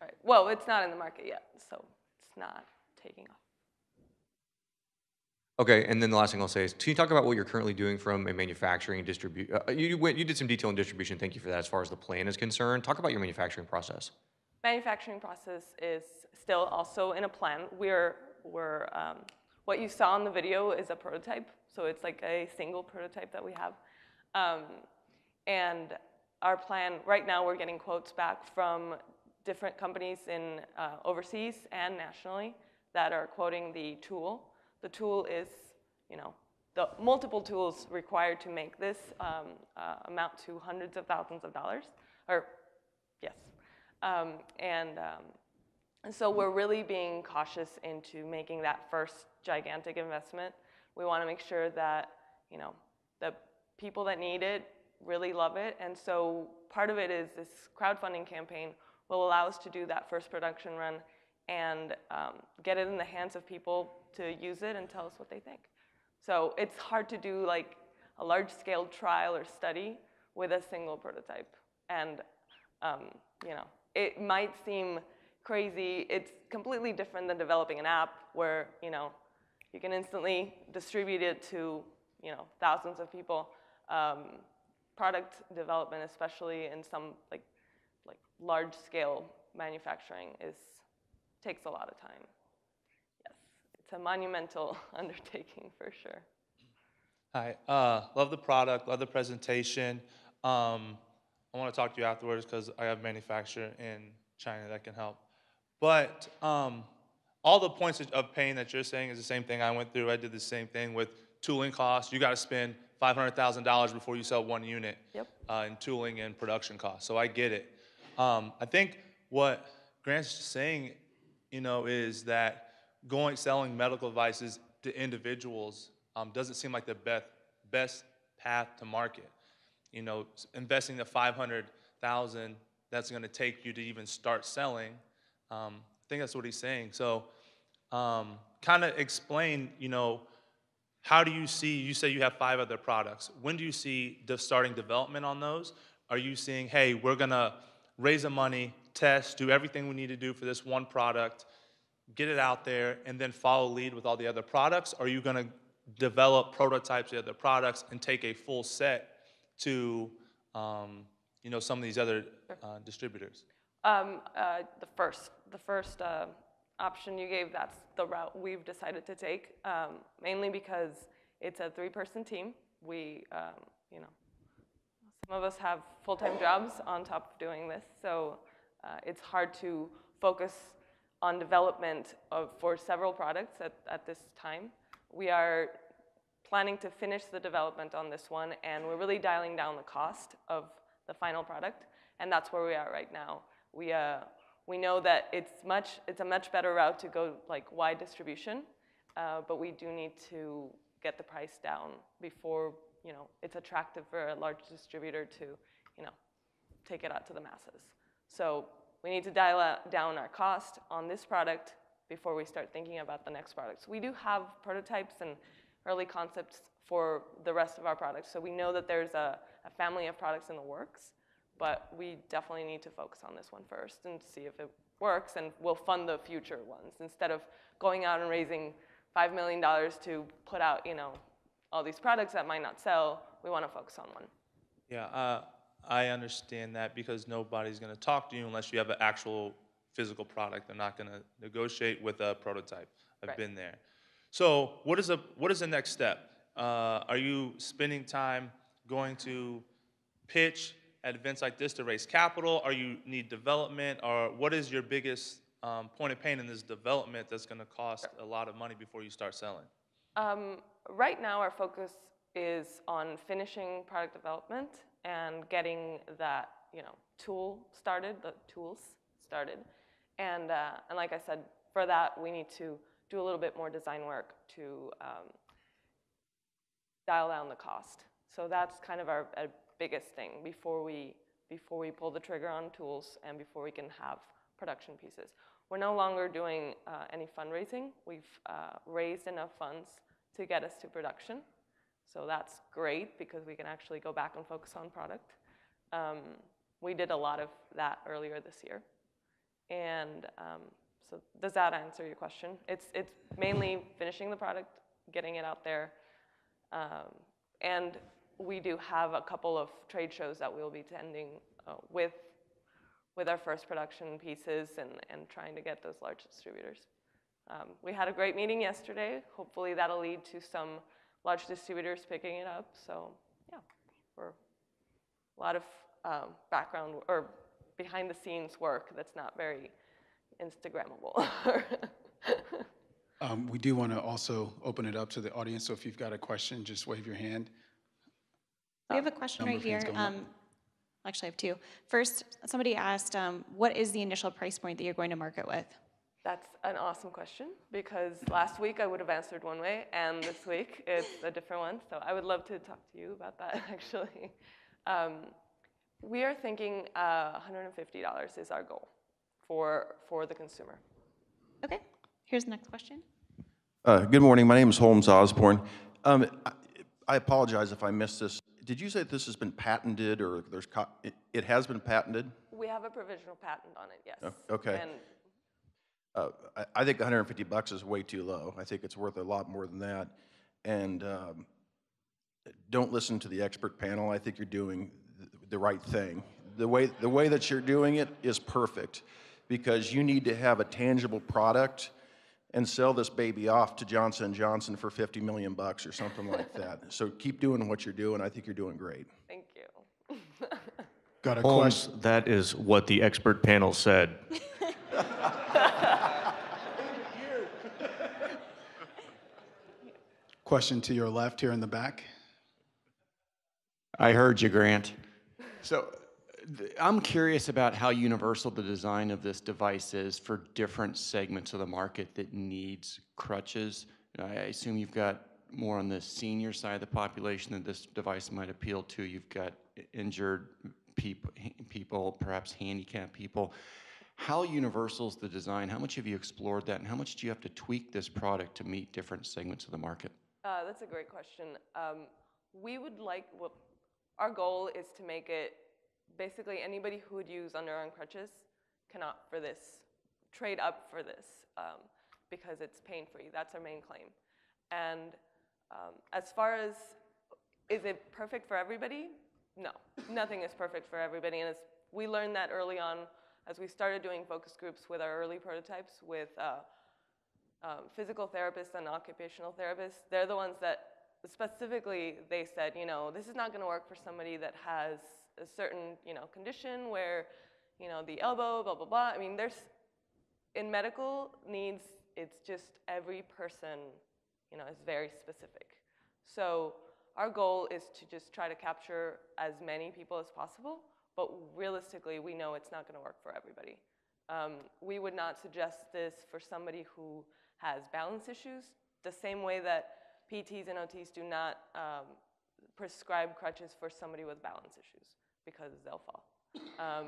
[SPEAKER 13] right. well, it's not in the market yet, so it's not taking off.
[SPEAKER 2] Okay, and then the last thing I'll say is, can you talk about what you're currently doing from a manufacturing and distribution? Uh, you went, you did some detail in distribution. Thank you for that. As far as the plan is concerned, talk about your manufacturing process.
[SPEAKER 13] Manufacturing process is still also in a plan. We're we're um, what you saw in the video is a prototype, so it's like a single prototype that we have, um, and our plan right now we're getting quotes back from different companies in uh, overseas and nationally that are quoting the tool. The tool is, you know, the multiple tools required to make this um, uh, amount to hundreds of thousands of dollars, or yes. Um, and, um, and so we're really being cautious into making that first gigantic investment. We want to make sure that, you know, the people that need it really love it. And so part of it is this crowdfunding campaign will allow us to do that first production run and um, get it in the hands of people to use it and tell us what they think. So it's hard to do like a large scale trial or study with a single prototype. And, um, you know, it might seem crazy. It's completely different than developing an app where, you know, you can instantly distribute it to, you know, thousands of people. Um, product development, especially in some like, like large scale manufacturing is takes a lot of time. Yes, it's a monumental undertaking for sure.
[SPEAKER 3] Hi, uh, love the product, love the presentation. Um, I want to talk to you afterwards because I have a manufacturer in China that can help. But um, all the points of pain that you're saying is the same thing I went through. I did the same thing with tooling costs. You got to spend $500,000 before you sell one unit
[SPEAKER 13] yep.
[SPEAKER 3] uh, in tooling and production costs. So I get it. Um, I think what Grant's saying you know, is that going selling medical devices to individuals um, doesn't seem like the best best path to market. You know, investing the five hundred thousand that's going to take you to even start selling. Um, I think that's what he's saying. So, um, kind of explain, you know, how do you see, you say you have five other products. When do you see the starting development on those? Are you seeing, hey, we're gonna raise the money, test, do everything we need to do for this one product, get it out there, and then follow lead with all the other products? Are you gonna develop prototypes of the other products and take a full set to, um, you know, some of these other uh, distributors?
[SPEAKER 13] Um, uh, the first, the first uh, option you gave, that's the route we've decided to take, um, mainly because it's a three-person team. We, um, you know, some of us have full-time jobs on top of doing this, so uh, it's hard to focus on development of, for several products at, at this time. We are planning to finish the development on this one, and we're really dialing down the cost of the final product, and that's where we are right now. We, uh, we know that it's much, it's a much better route to go like wide distribution, uh, but we do need to get the price down before, you know, it's attractive for a large distributor to, you know, take it out to the masses. So we need to dial down our cost on this product before we start thinking about the next products. We do have prototypes and early concepts for the rest of our products, so we know that there's a, a family of products in the works, but we definitely need to focus on this one first and see if it works, and we'll fund the future ones instead of going out and raising $5 million to put out, you know, all these products that might not sell. We want to focus on one.
[SPEAKER 3] Yeah, uh, I understand that because nobody's going to talk to you unless you have an actual physical product. They're not going to negotiate with a prototype. I've
[SPEAKER 13] Right.
[SPEAKER 3] been there. So, what is a what is the next step? Uh, are you spending time going to pitch at events like this to raise capital? Are you need development? Or what is your biggest um, point of pain in this development that's going to cost a lot of money before you start selling?
[SPEAKER 13] Um, right now, our focus is on finishing product development and getting that, you know, tool started, the tools started. And, uh, and like I said, for that, we need to do a little bit more design work to um, dial down the cost. So that's kind of our, our biggest thing before we, before we pull the trigger on tools and before we can have production pieces. We're no longer doing uh, any fundraising. We've uh, raised enough funds to get us to production. So that's great because we can actually go back and focus on product. Um, we did a lot of that earlier this year. And um, so does that answer your question? It's, it's mainly finishing the product, getting it out there. Um, and we do have a couple of trade shows that we'll be attending uh, with, with our first production pieces and, and trying to get those large distributors. Um, we had a great meeting yesterday. Hopefully that'll lead to some large distributors picking it up. So yeah, we're a lot of um, background or behind the scenes work that's not very Instagrammable.
[SPEAKER 11] Um, we do want to also open it up to the audience, so if you've got a question, just wave your hand.
[SPEAKER 1] We have a question
[SPEAKER 11] Number
[SPEAKER 1] right here.
[SPEAKER 11] hands.
[SPEAKER 1] Um, Actually, I have two. First, somebody asked, um, what is the initial price point that you're going to market with?
[SPEAKER 13] That's an awesome question because last week I would have answered one way and this week it's a different one. So I would love to talk to you about that actually. Um, we are thinking uh, $150 is our goal for, for the consumer.
[SPEAKER 1] Okay, here's the next question.
[SPEAKER 16] Uh, Good morning. My name is Holmes Osborne. Um, I- I apologize if I missed this. Did you say this has been patented or there's, co- it- it has been patented?
[SPEAKER 13] We have a provisional patent on it, yes.
[SPEAKER 16] Okay.
[SPEAKER 13] And
[SPEAKER 16] Uh, I I think 150 bucks is way too low. I think it's worth a lot more than that. And um, don't listen to the expert panel. I think you're doing th- the right thing. The way, the way that you're doing it is perfect because you need to have a tangible product and sell this baby off to Johnson Johnson for 50 million bucks or something like that. So keep doing what you're doing. I think you're doing great.
[SPEAKER 13] thank you.
[SPEAKER 11] Got a
[SPEAKER 2] Holmes,
[SPEAKER 11] question?
[SPEAKER 2] that is what the expert panel said.
[SPEAKER 11] Question to your left here in the back.
[SPEAKER 17] I heard you, Grant.
[SPEAKER 16] So
[SPEAKER 17] th- I'm curious about how universal the design of this device is for different segments of the market that needs crutches. I assume you've got more on the senior side of the population that this device might appeal to. You've got injured people, people, perhaps handicapped people. How universal is the design? How much have you explored that, and how much do you have to tweak this product to meet different segments of the market?
[SPEAKER 13] Uh, that's a great question. Um, we would like, well, our goal is to make it basically anybody who would use underarm crutches cannot for this, trade up for this um, because it's pain free. That's our main claim. And um, as far as is it perfect for everybody? No, nothing is perfect for everybody. And we learned that early on as we started doing focus groups with our early prototypes with uh, um, physical therapists and occupational therapists. They're the ones that specifically they said, you know, this is not going to work for somebody that has a certain, you know, condition where, you know, the elbow, blah blah blah. I mean, there's in medical needs, it's just every person, you know, is very specific. So our goal is to just try to capture as many people as possible, but realistically, we know it's not going to work for everybody. Um, we would not suggest this for somebody who has balance issues, the same way that PTs and OTs do not um, prescribe crutches for somebody with balance issues because they'll fall. Um,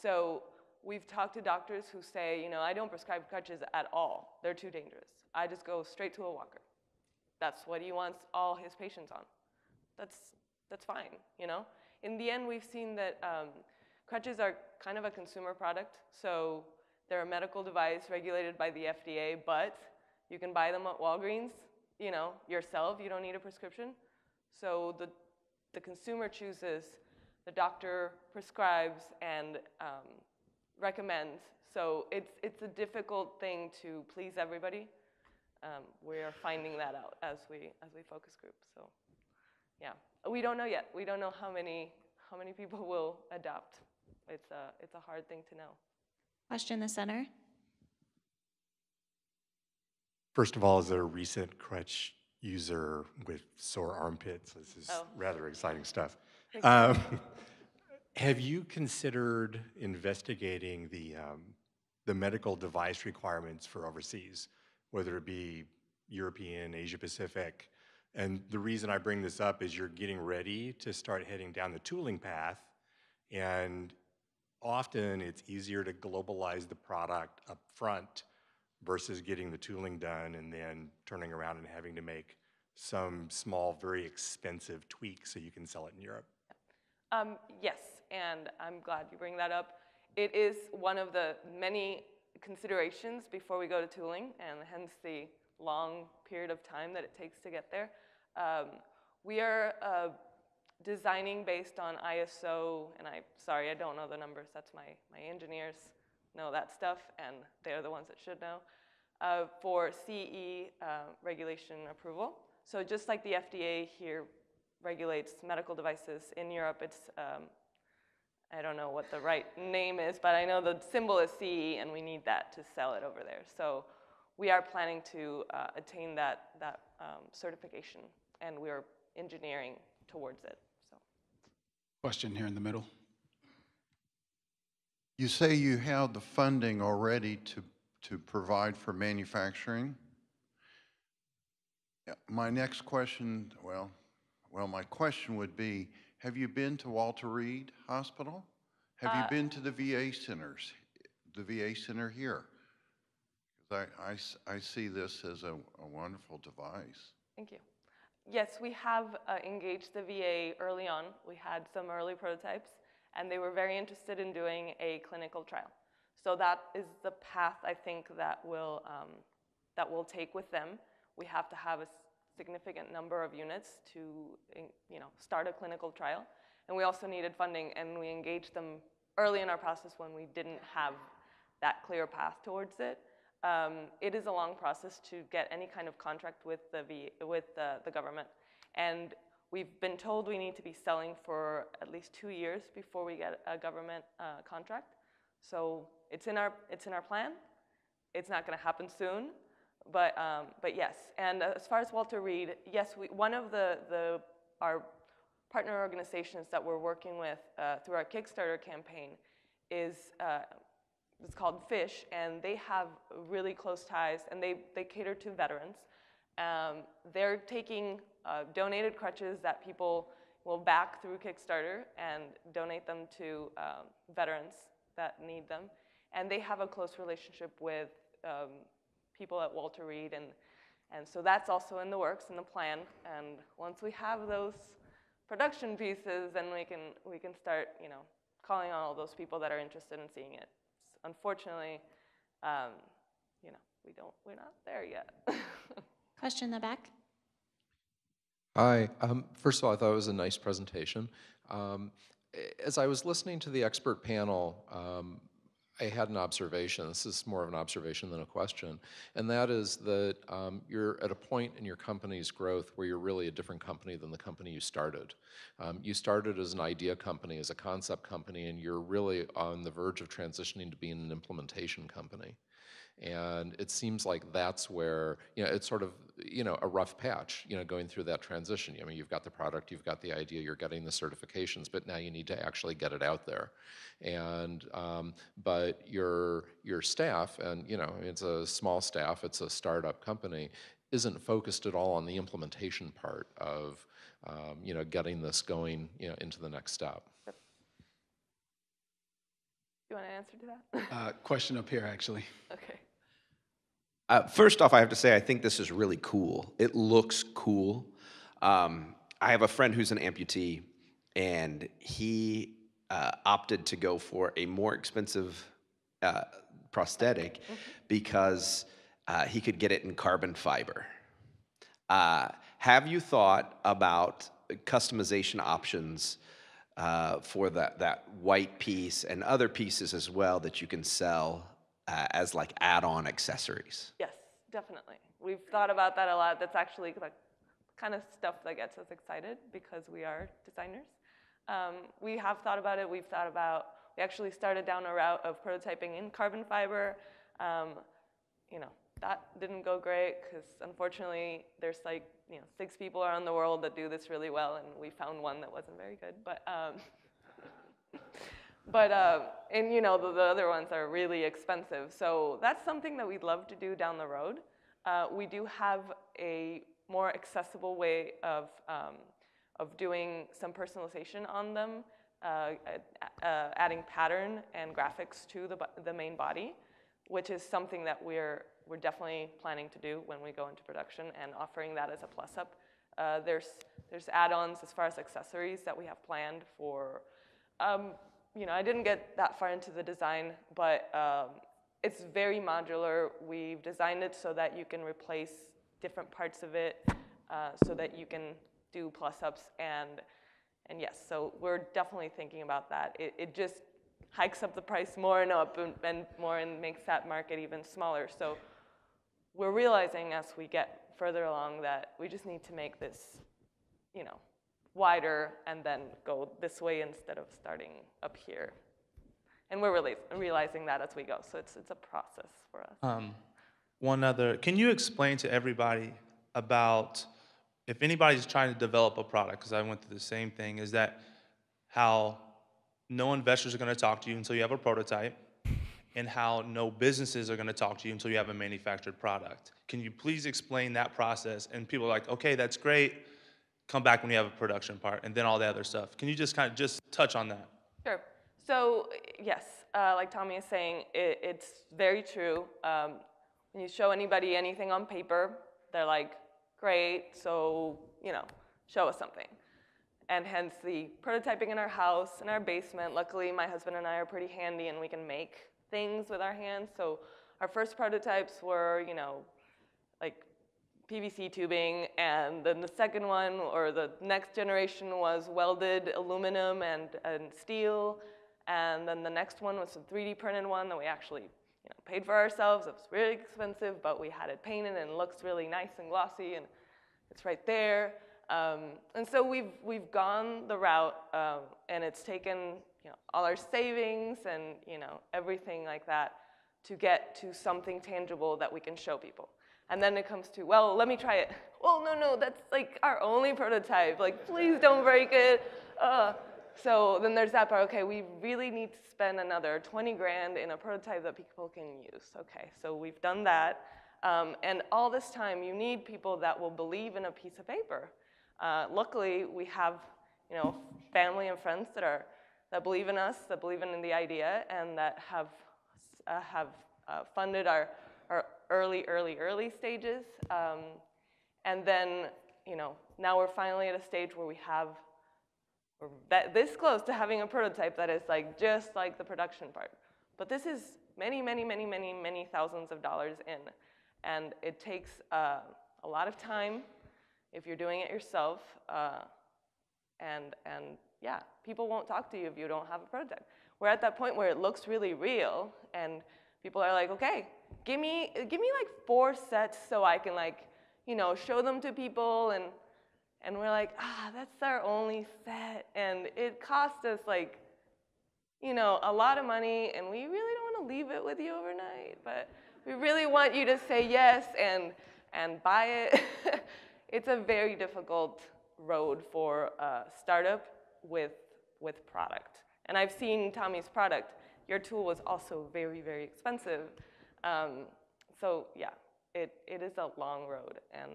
[SPEAKER 13] so we've talked to doctors who say, you know, I don't prescribe crutches at all. They're too dangerous. I just go straight to a walker. That's what he wants all his patients on. That's, that's fine, you know? In the end, we've seen that um, crutches are kind of a consumer product. So they're a medical device regulated by the FDA, but you can buy them at Walgreens, you know, yourself. You don't need a prescription. So the, the consumer chooses, the doctor prescribes and um, recommends. So it's, it's a difficult thing to please everybody. Um, we are finding that out as we, as we focus group. So yeah, we don't know yet. We don't know how many, how many people will adopt. It's a, it's a hard thing to know.
[SPEAKER 1] Question in the center.
[SPEAKER 18] First of all, as a recent crutch user with sore armpits, this is
[SPEAKER 13] Oh.
[SPEAKER 18] rather exciting stuff. Um, have you considered investigating the, um, the medical device requirements for overseas, whether it be European, Asia Pacific? And the reason I bring this up is you're getting ready to start heading down the tooling path, and often it's easier to globalize the product up front versus getting the tooling done and then turning around and having to make some small, very expensive tweaks so you can sell it in Europe.
[SPEAKER 13] Um, yes, and I'm glad you bring that up. It is one of the many considerations before we go to tooling, and hence the long period of time that it takes to get there. Um, we are uh, designing based on ISO, and I sorry I don't know the numbers. That's my my engineers know that stuff, and they're the ones that should know. Uh, for CE uh, regulation approval. So just like the FDA here regulates medical devices in Europe, it's um, I don't know what the right name is, but I know the symbol is CE, and we need that to sell it over there. So we are planning to uh, attain that that um, certification, and we're engineering towards it. So
[SPEAKER 11] Question here in the middle.
[SPEAKER 19] You say you have the funding already to, to provide for manufacturing? My next question, well, well, my question would be, have you been to Walter Reed Hospital? Have you
[SPEAKER 13] Uh,
[SPEAKER 19] been to the VA centers, the VA center here? 'Cause I, I I see this as a, a wonderful device.
[SPEAKER 13] Thank you. Yes, we have uh, engaged the VA early on. We had some early prototypes, and they were very interested in doing a clinical trial. So that is the path I think that will um, that we'll take with them. We have to have a significant number of units to you know start a clinical trial, and we also needed funding, and we engaged them early in our process when we didn't have that clear path towards it. Um, it is a long process to get any kind of contract with the v, with the, the government, and we've been told we need to be selling for at least two years before we get a government uh, contract. So it's in our it's in our plan. It's not going to happen soon, but um, but yes. And as far as Walter Reed, yes, we, one of the the our partner organizations that we're working with uh, through our Kickstarter campaign is uh, it's called Fish, and they have really close ties, and they, they cater to veterans. Um, they're taking uh, donated crutches that people will back through Kickstarter and donate them to um, veterans that need them. And they have a close relationship with um, people at Walter Reed, and, and so that's also in the works, in the plan. And once we have those production pieces, then we can, we can start, you know, calling on all those people that are interested in seeing it. Unfortunately, um, you know, we don't, we're not there yet.
[SPEAKER 1] Question in the back?
[SPEAKER 20] Hi. Um, first of all, I thought it was a nice presentation. Um, as I was listening to the expert panel, um, I had an observation. This is more of an observation than a question, and that is that um, you're at a point in your company's growth where you're really a different company than the company you started. Um, you started as an idea company, as a concept company, and you're really on the verge of transitioning to being an implementation company. And it seems like that's where, you know, it's sort of, you know, a rough patch, you know, going through that transition. I mean, you've got the product, you've got the idea, you're getting the certifications, but now you need to actually get it out there. And, um, but your, your staff, and, you know, it's a small staff, it's a startup company, isn't focused at all on the implementation part of, um, you know, getting this going, you know, into the next step.
[SPEAKER 13] Do you want to answer to that?
[SPEAKER 11] Uh, question up here, actually.
[SPEAKER 13] okay.
[SPEAKER 21] Uh, first off, I have to say, I think this is really cool. It looks cool. Um, I have a friend who's an amputee, and he uh, opted to go for a more expensive uh, prosthetic because uh, he could get it in carbon fiber. Uh, have you thought about customization options uh, for that, that white piece and other pieces as well that you can sell uh, as like add-on accessories?
[SPEAKER 13] Yes, definitely. We've thought about that a lot. That's actually like kind of stuff that gets us excited because we are designers. Um, we have thought about it. We've thought about, we actually started down a route of prototyping in carbon fiber. Um, you know, that didn't go great because unfortunately there's like, you know, six people around the world that do this really well and we found one that wasn't very good. But, um, but uh, and you know, the, the, other ones are really expensive. So that's something that we'd love to do down the road. Uh, we do have a more accessible way of, um, of doing some personalization on them, uh, uh, adding pattern and graphics to the, the main body, which is something that we're, we're definitely planning to do when we go into production and offering that as a plus up. Uh, there's there's add-ons as far as accessories that we have planned for. Um, you know, I didn't get that far into the design, but um, it's very modular. We've designed it so that you can replace different parts of it, uh, so that you can do plus-ups and and yes, so we're definitely thinking about that. It, it just hikes up the price more and up and, and more and makes that market even smaller. So we're realizing as we get further along that we just need to make this, you know, wider and then go this way instead of starting up here. And we're really realizing that as we go. So it's, it's a process for us.
[SPEAKER 3] Um, one other, can you explain to everybody about if anybody's trying to develop a product, because I went through the same thing, is that how no investors are going to talk to you until you have a prototype, and how no businesses are going to talk to you until you have a manufactured product. Can you please explain that process? And people are like, okay, that's great. Come back when you have a production part, and then all the other stuff. Can you just kind of just touch on that?
[SPEAKER 13] Sure. So yes, uh, like Tommy is saying, it, it's very true. Um, when you show anybody anything on paper, they're like, great, so, you know, show us something. And hence the prototyping in our house, in our basement. Luckily, my husband and I are pretty handy and we can make things with our hands. So our first prototypes were, you know, like PVC tubing, and then the second one, or the next generation was welded aluminum and, and steel, and then the next one was a 3D printed one that we actually you know, paid for ourselves. It was really expensive, but we had it painted and it looks really nice and glossy, and it's right there. Um, and so we've, we've gone the route, um, and it's taken you know, all our savings and you know, everything like that to get to something tangible that we can show people. And then it comes to, well, let me try it. Well, no, no, that's like our only prototype. Like, please don't break it. Uh, so then there's that part. Okay, we really need to spend another 20 grand in a prototype that people can use. Okay, so we've done that. Um, and all this time, you need people that will believe in a piece of paper. Uh, luckily, we have, you know, family and friends that are that believe in us, that believe in the idea, and that have uh, have uh, funded our our early, early, early stages. Um, and then, you know, now we're finally at a stage where we have we're that this close to having a prototype that is like just like the production part. But this is many, many, many, many, many thousands of dollars in. And it takes uh, a lot of time if you're doing it yourself. Uh, and, and yeah, people won't talk to you if you don't have a prototype. We're at that point where it looks really real and people are like, okay, give me, give me like four sets so I can like, you know, show them to people and and we're like, ah, that's our only set. And it cost us like, you know, a lot of money, and we really don't want to leave it with you overnight, but we really want you to say yes and, and buy it. it's a very difficult road for a startup with, with product. And I've seen Tommy's product. Your tool was also very, very expensive. Um, so yeah, it, it is a long road, and,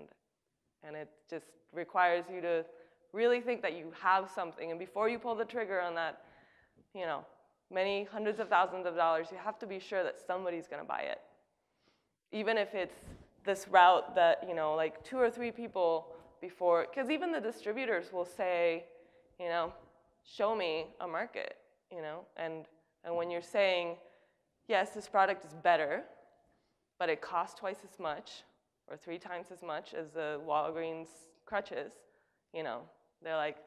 [SPEAKER 13] and it just requires you to really think that you have something. And before you pull the trigger on that, you know, many hundreds of thousands of dollars, you have to be sure that somebody's going to buy it. Even if it's this route that, you know, like two or three people before, because even the distributors will say, you know, show me a market, you know, and, and when you're saying, yes, this product is better, but it costs twice as much or three times as much as the Walgreens crutches, you know, they're like,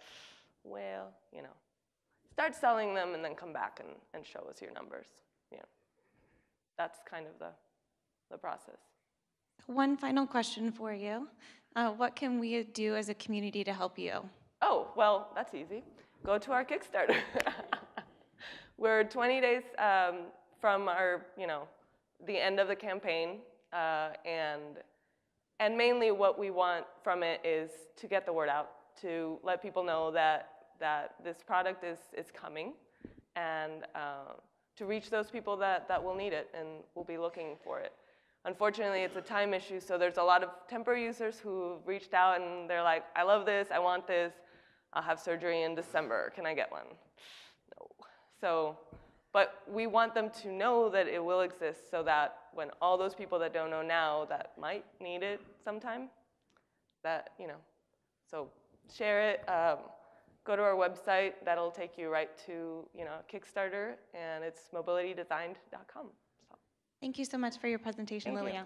[SPEAKER 13] well, you know, start selling them and then come back and, and show us your numbers. You know, that's kind of the, the process.
[SPEAKER 1] One final question for you. Uh, what can we do as a community to help you?
[SPEAKER 13] Oh, well, that's easy. Go to our Kickstarter. We're 20 days um, from our, you know, the end of the campaign, uh, and and mainly what we want from it is to get the word out, to let people know that, that this product is, is coming, and uh, to reach those people that, that will need it and will be looking for it. Unfortunately, it's a time issue, so there's a lot of temporary users who reached out and they're like, I love this, I want this, I'll have surgery in December, can I get one? No. So but we want them to know that it will exist so that when all those people that don't know now that might need it sometime, that, you know, so share it. Um, go to our website. That'll take you right to, you know, Kickstarter, and it's mobilitydesigned.com. So.
[SPEAKER 1] Thank you so much for your presentation,
[SPEAKER 13] Thank
[SPEAKER 1] Lilia.
[SPEAKER 13] You.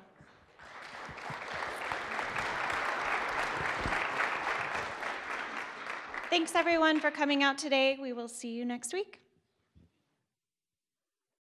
[SPEAKER 1] Thanks everyone for coming out today. We will see you next week.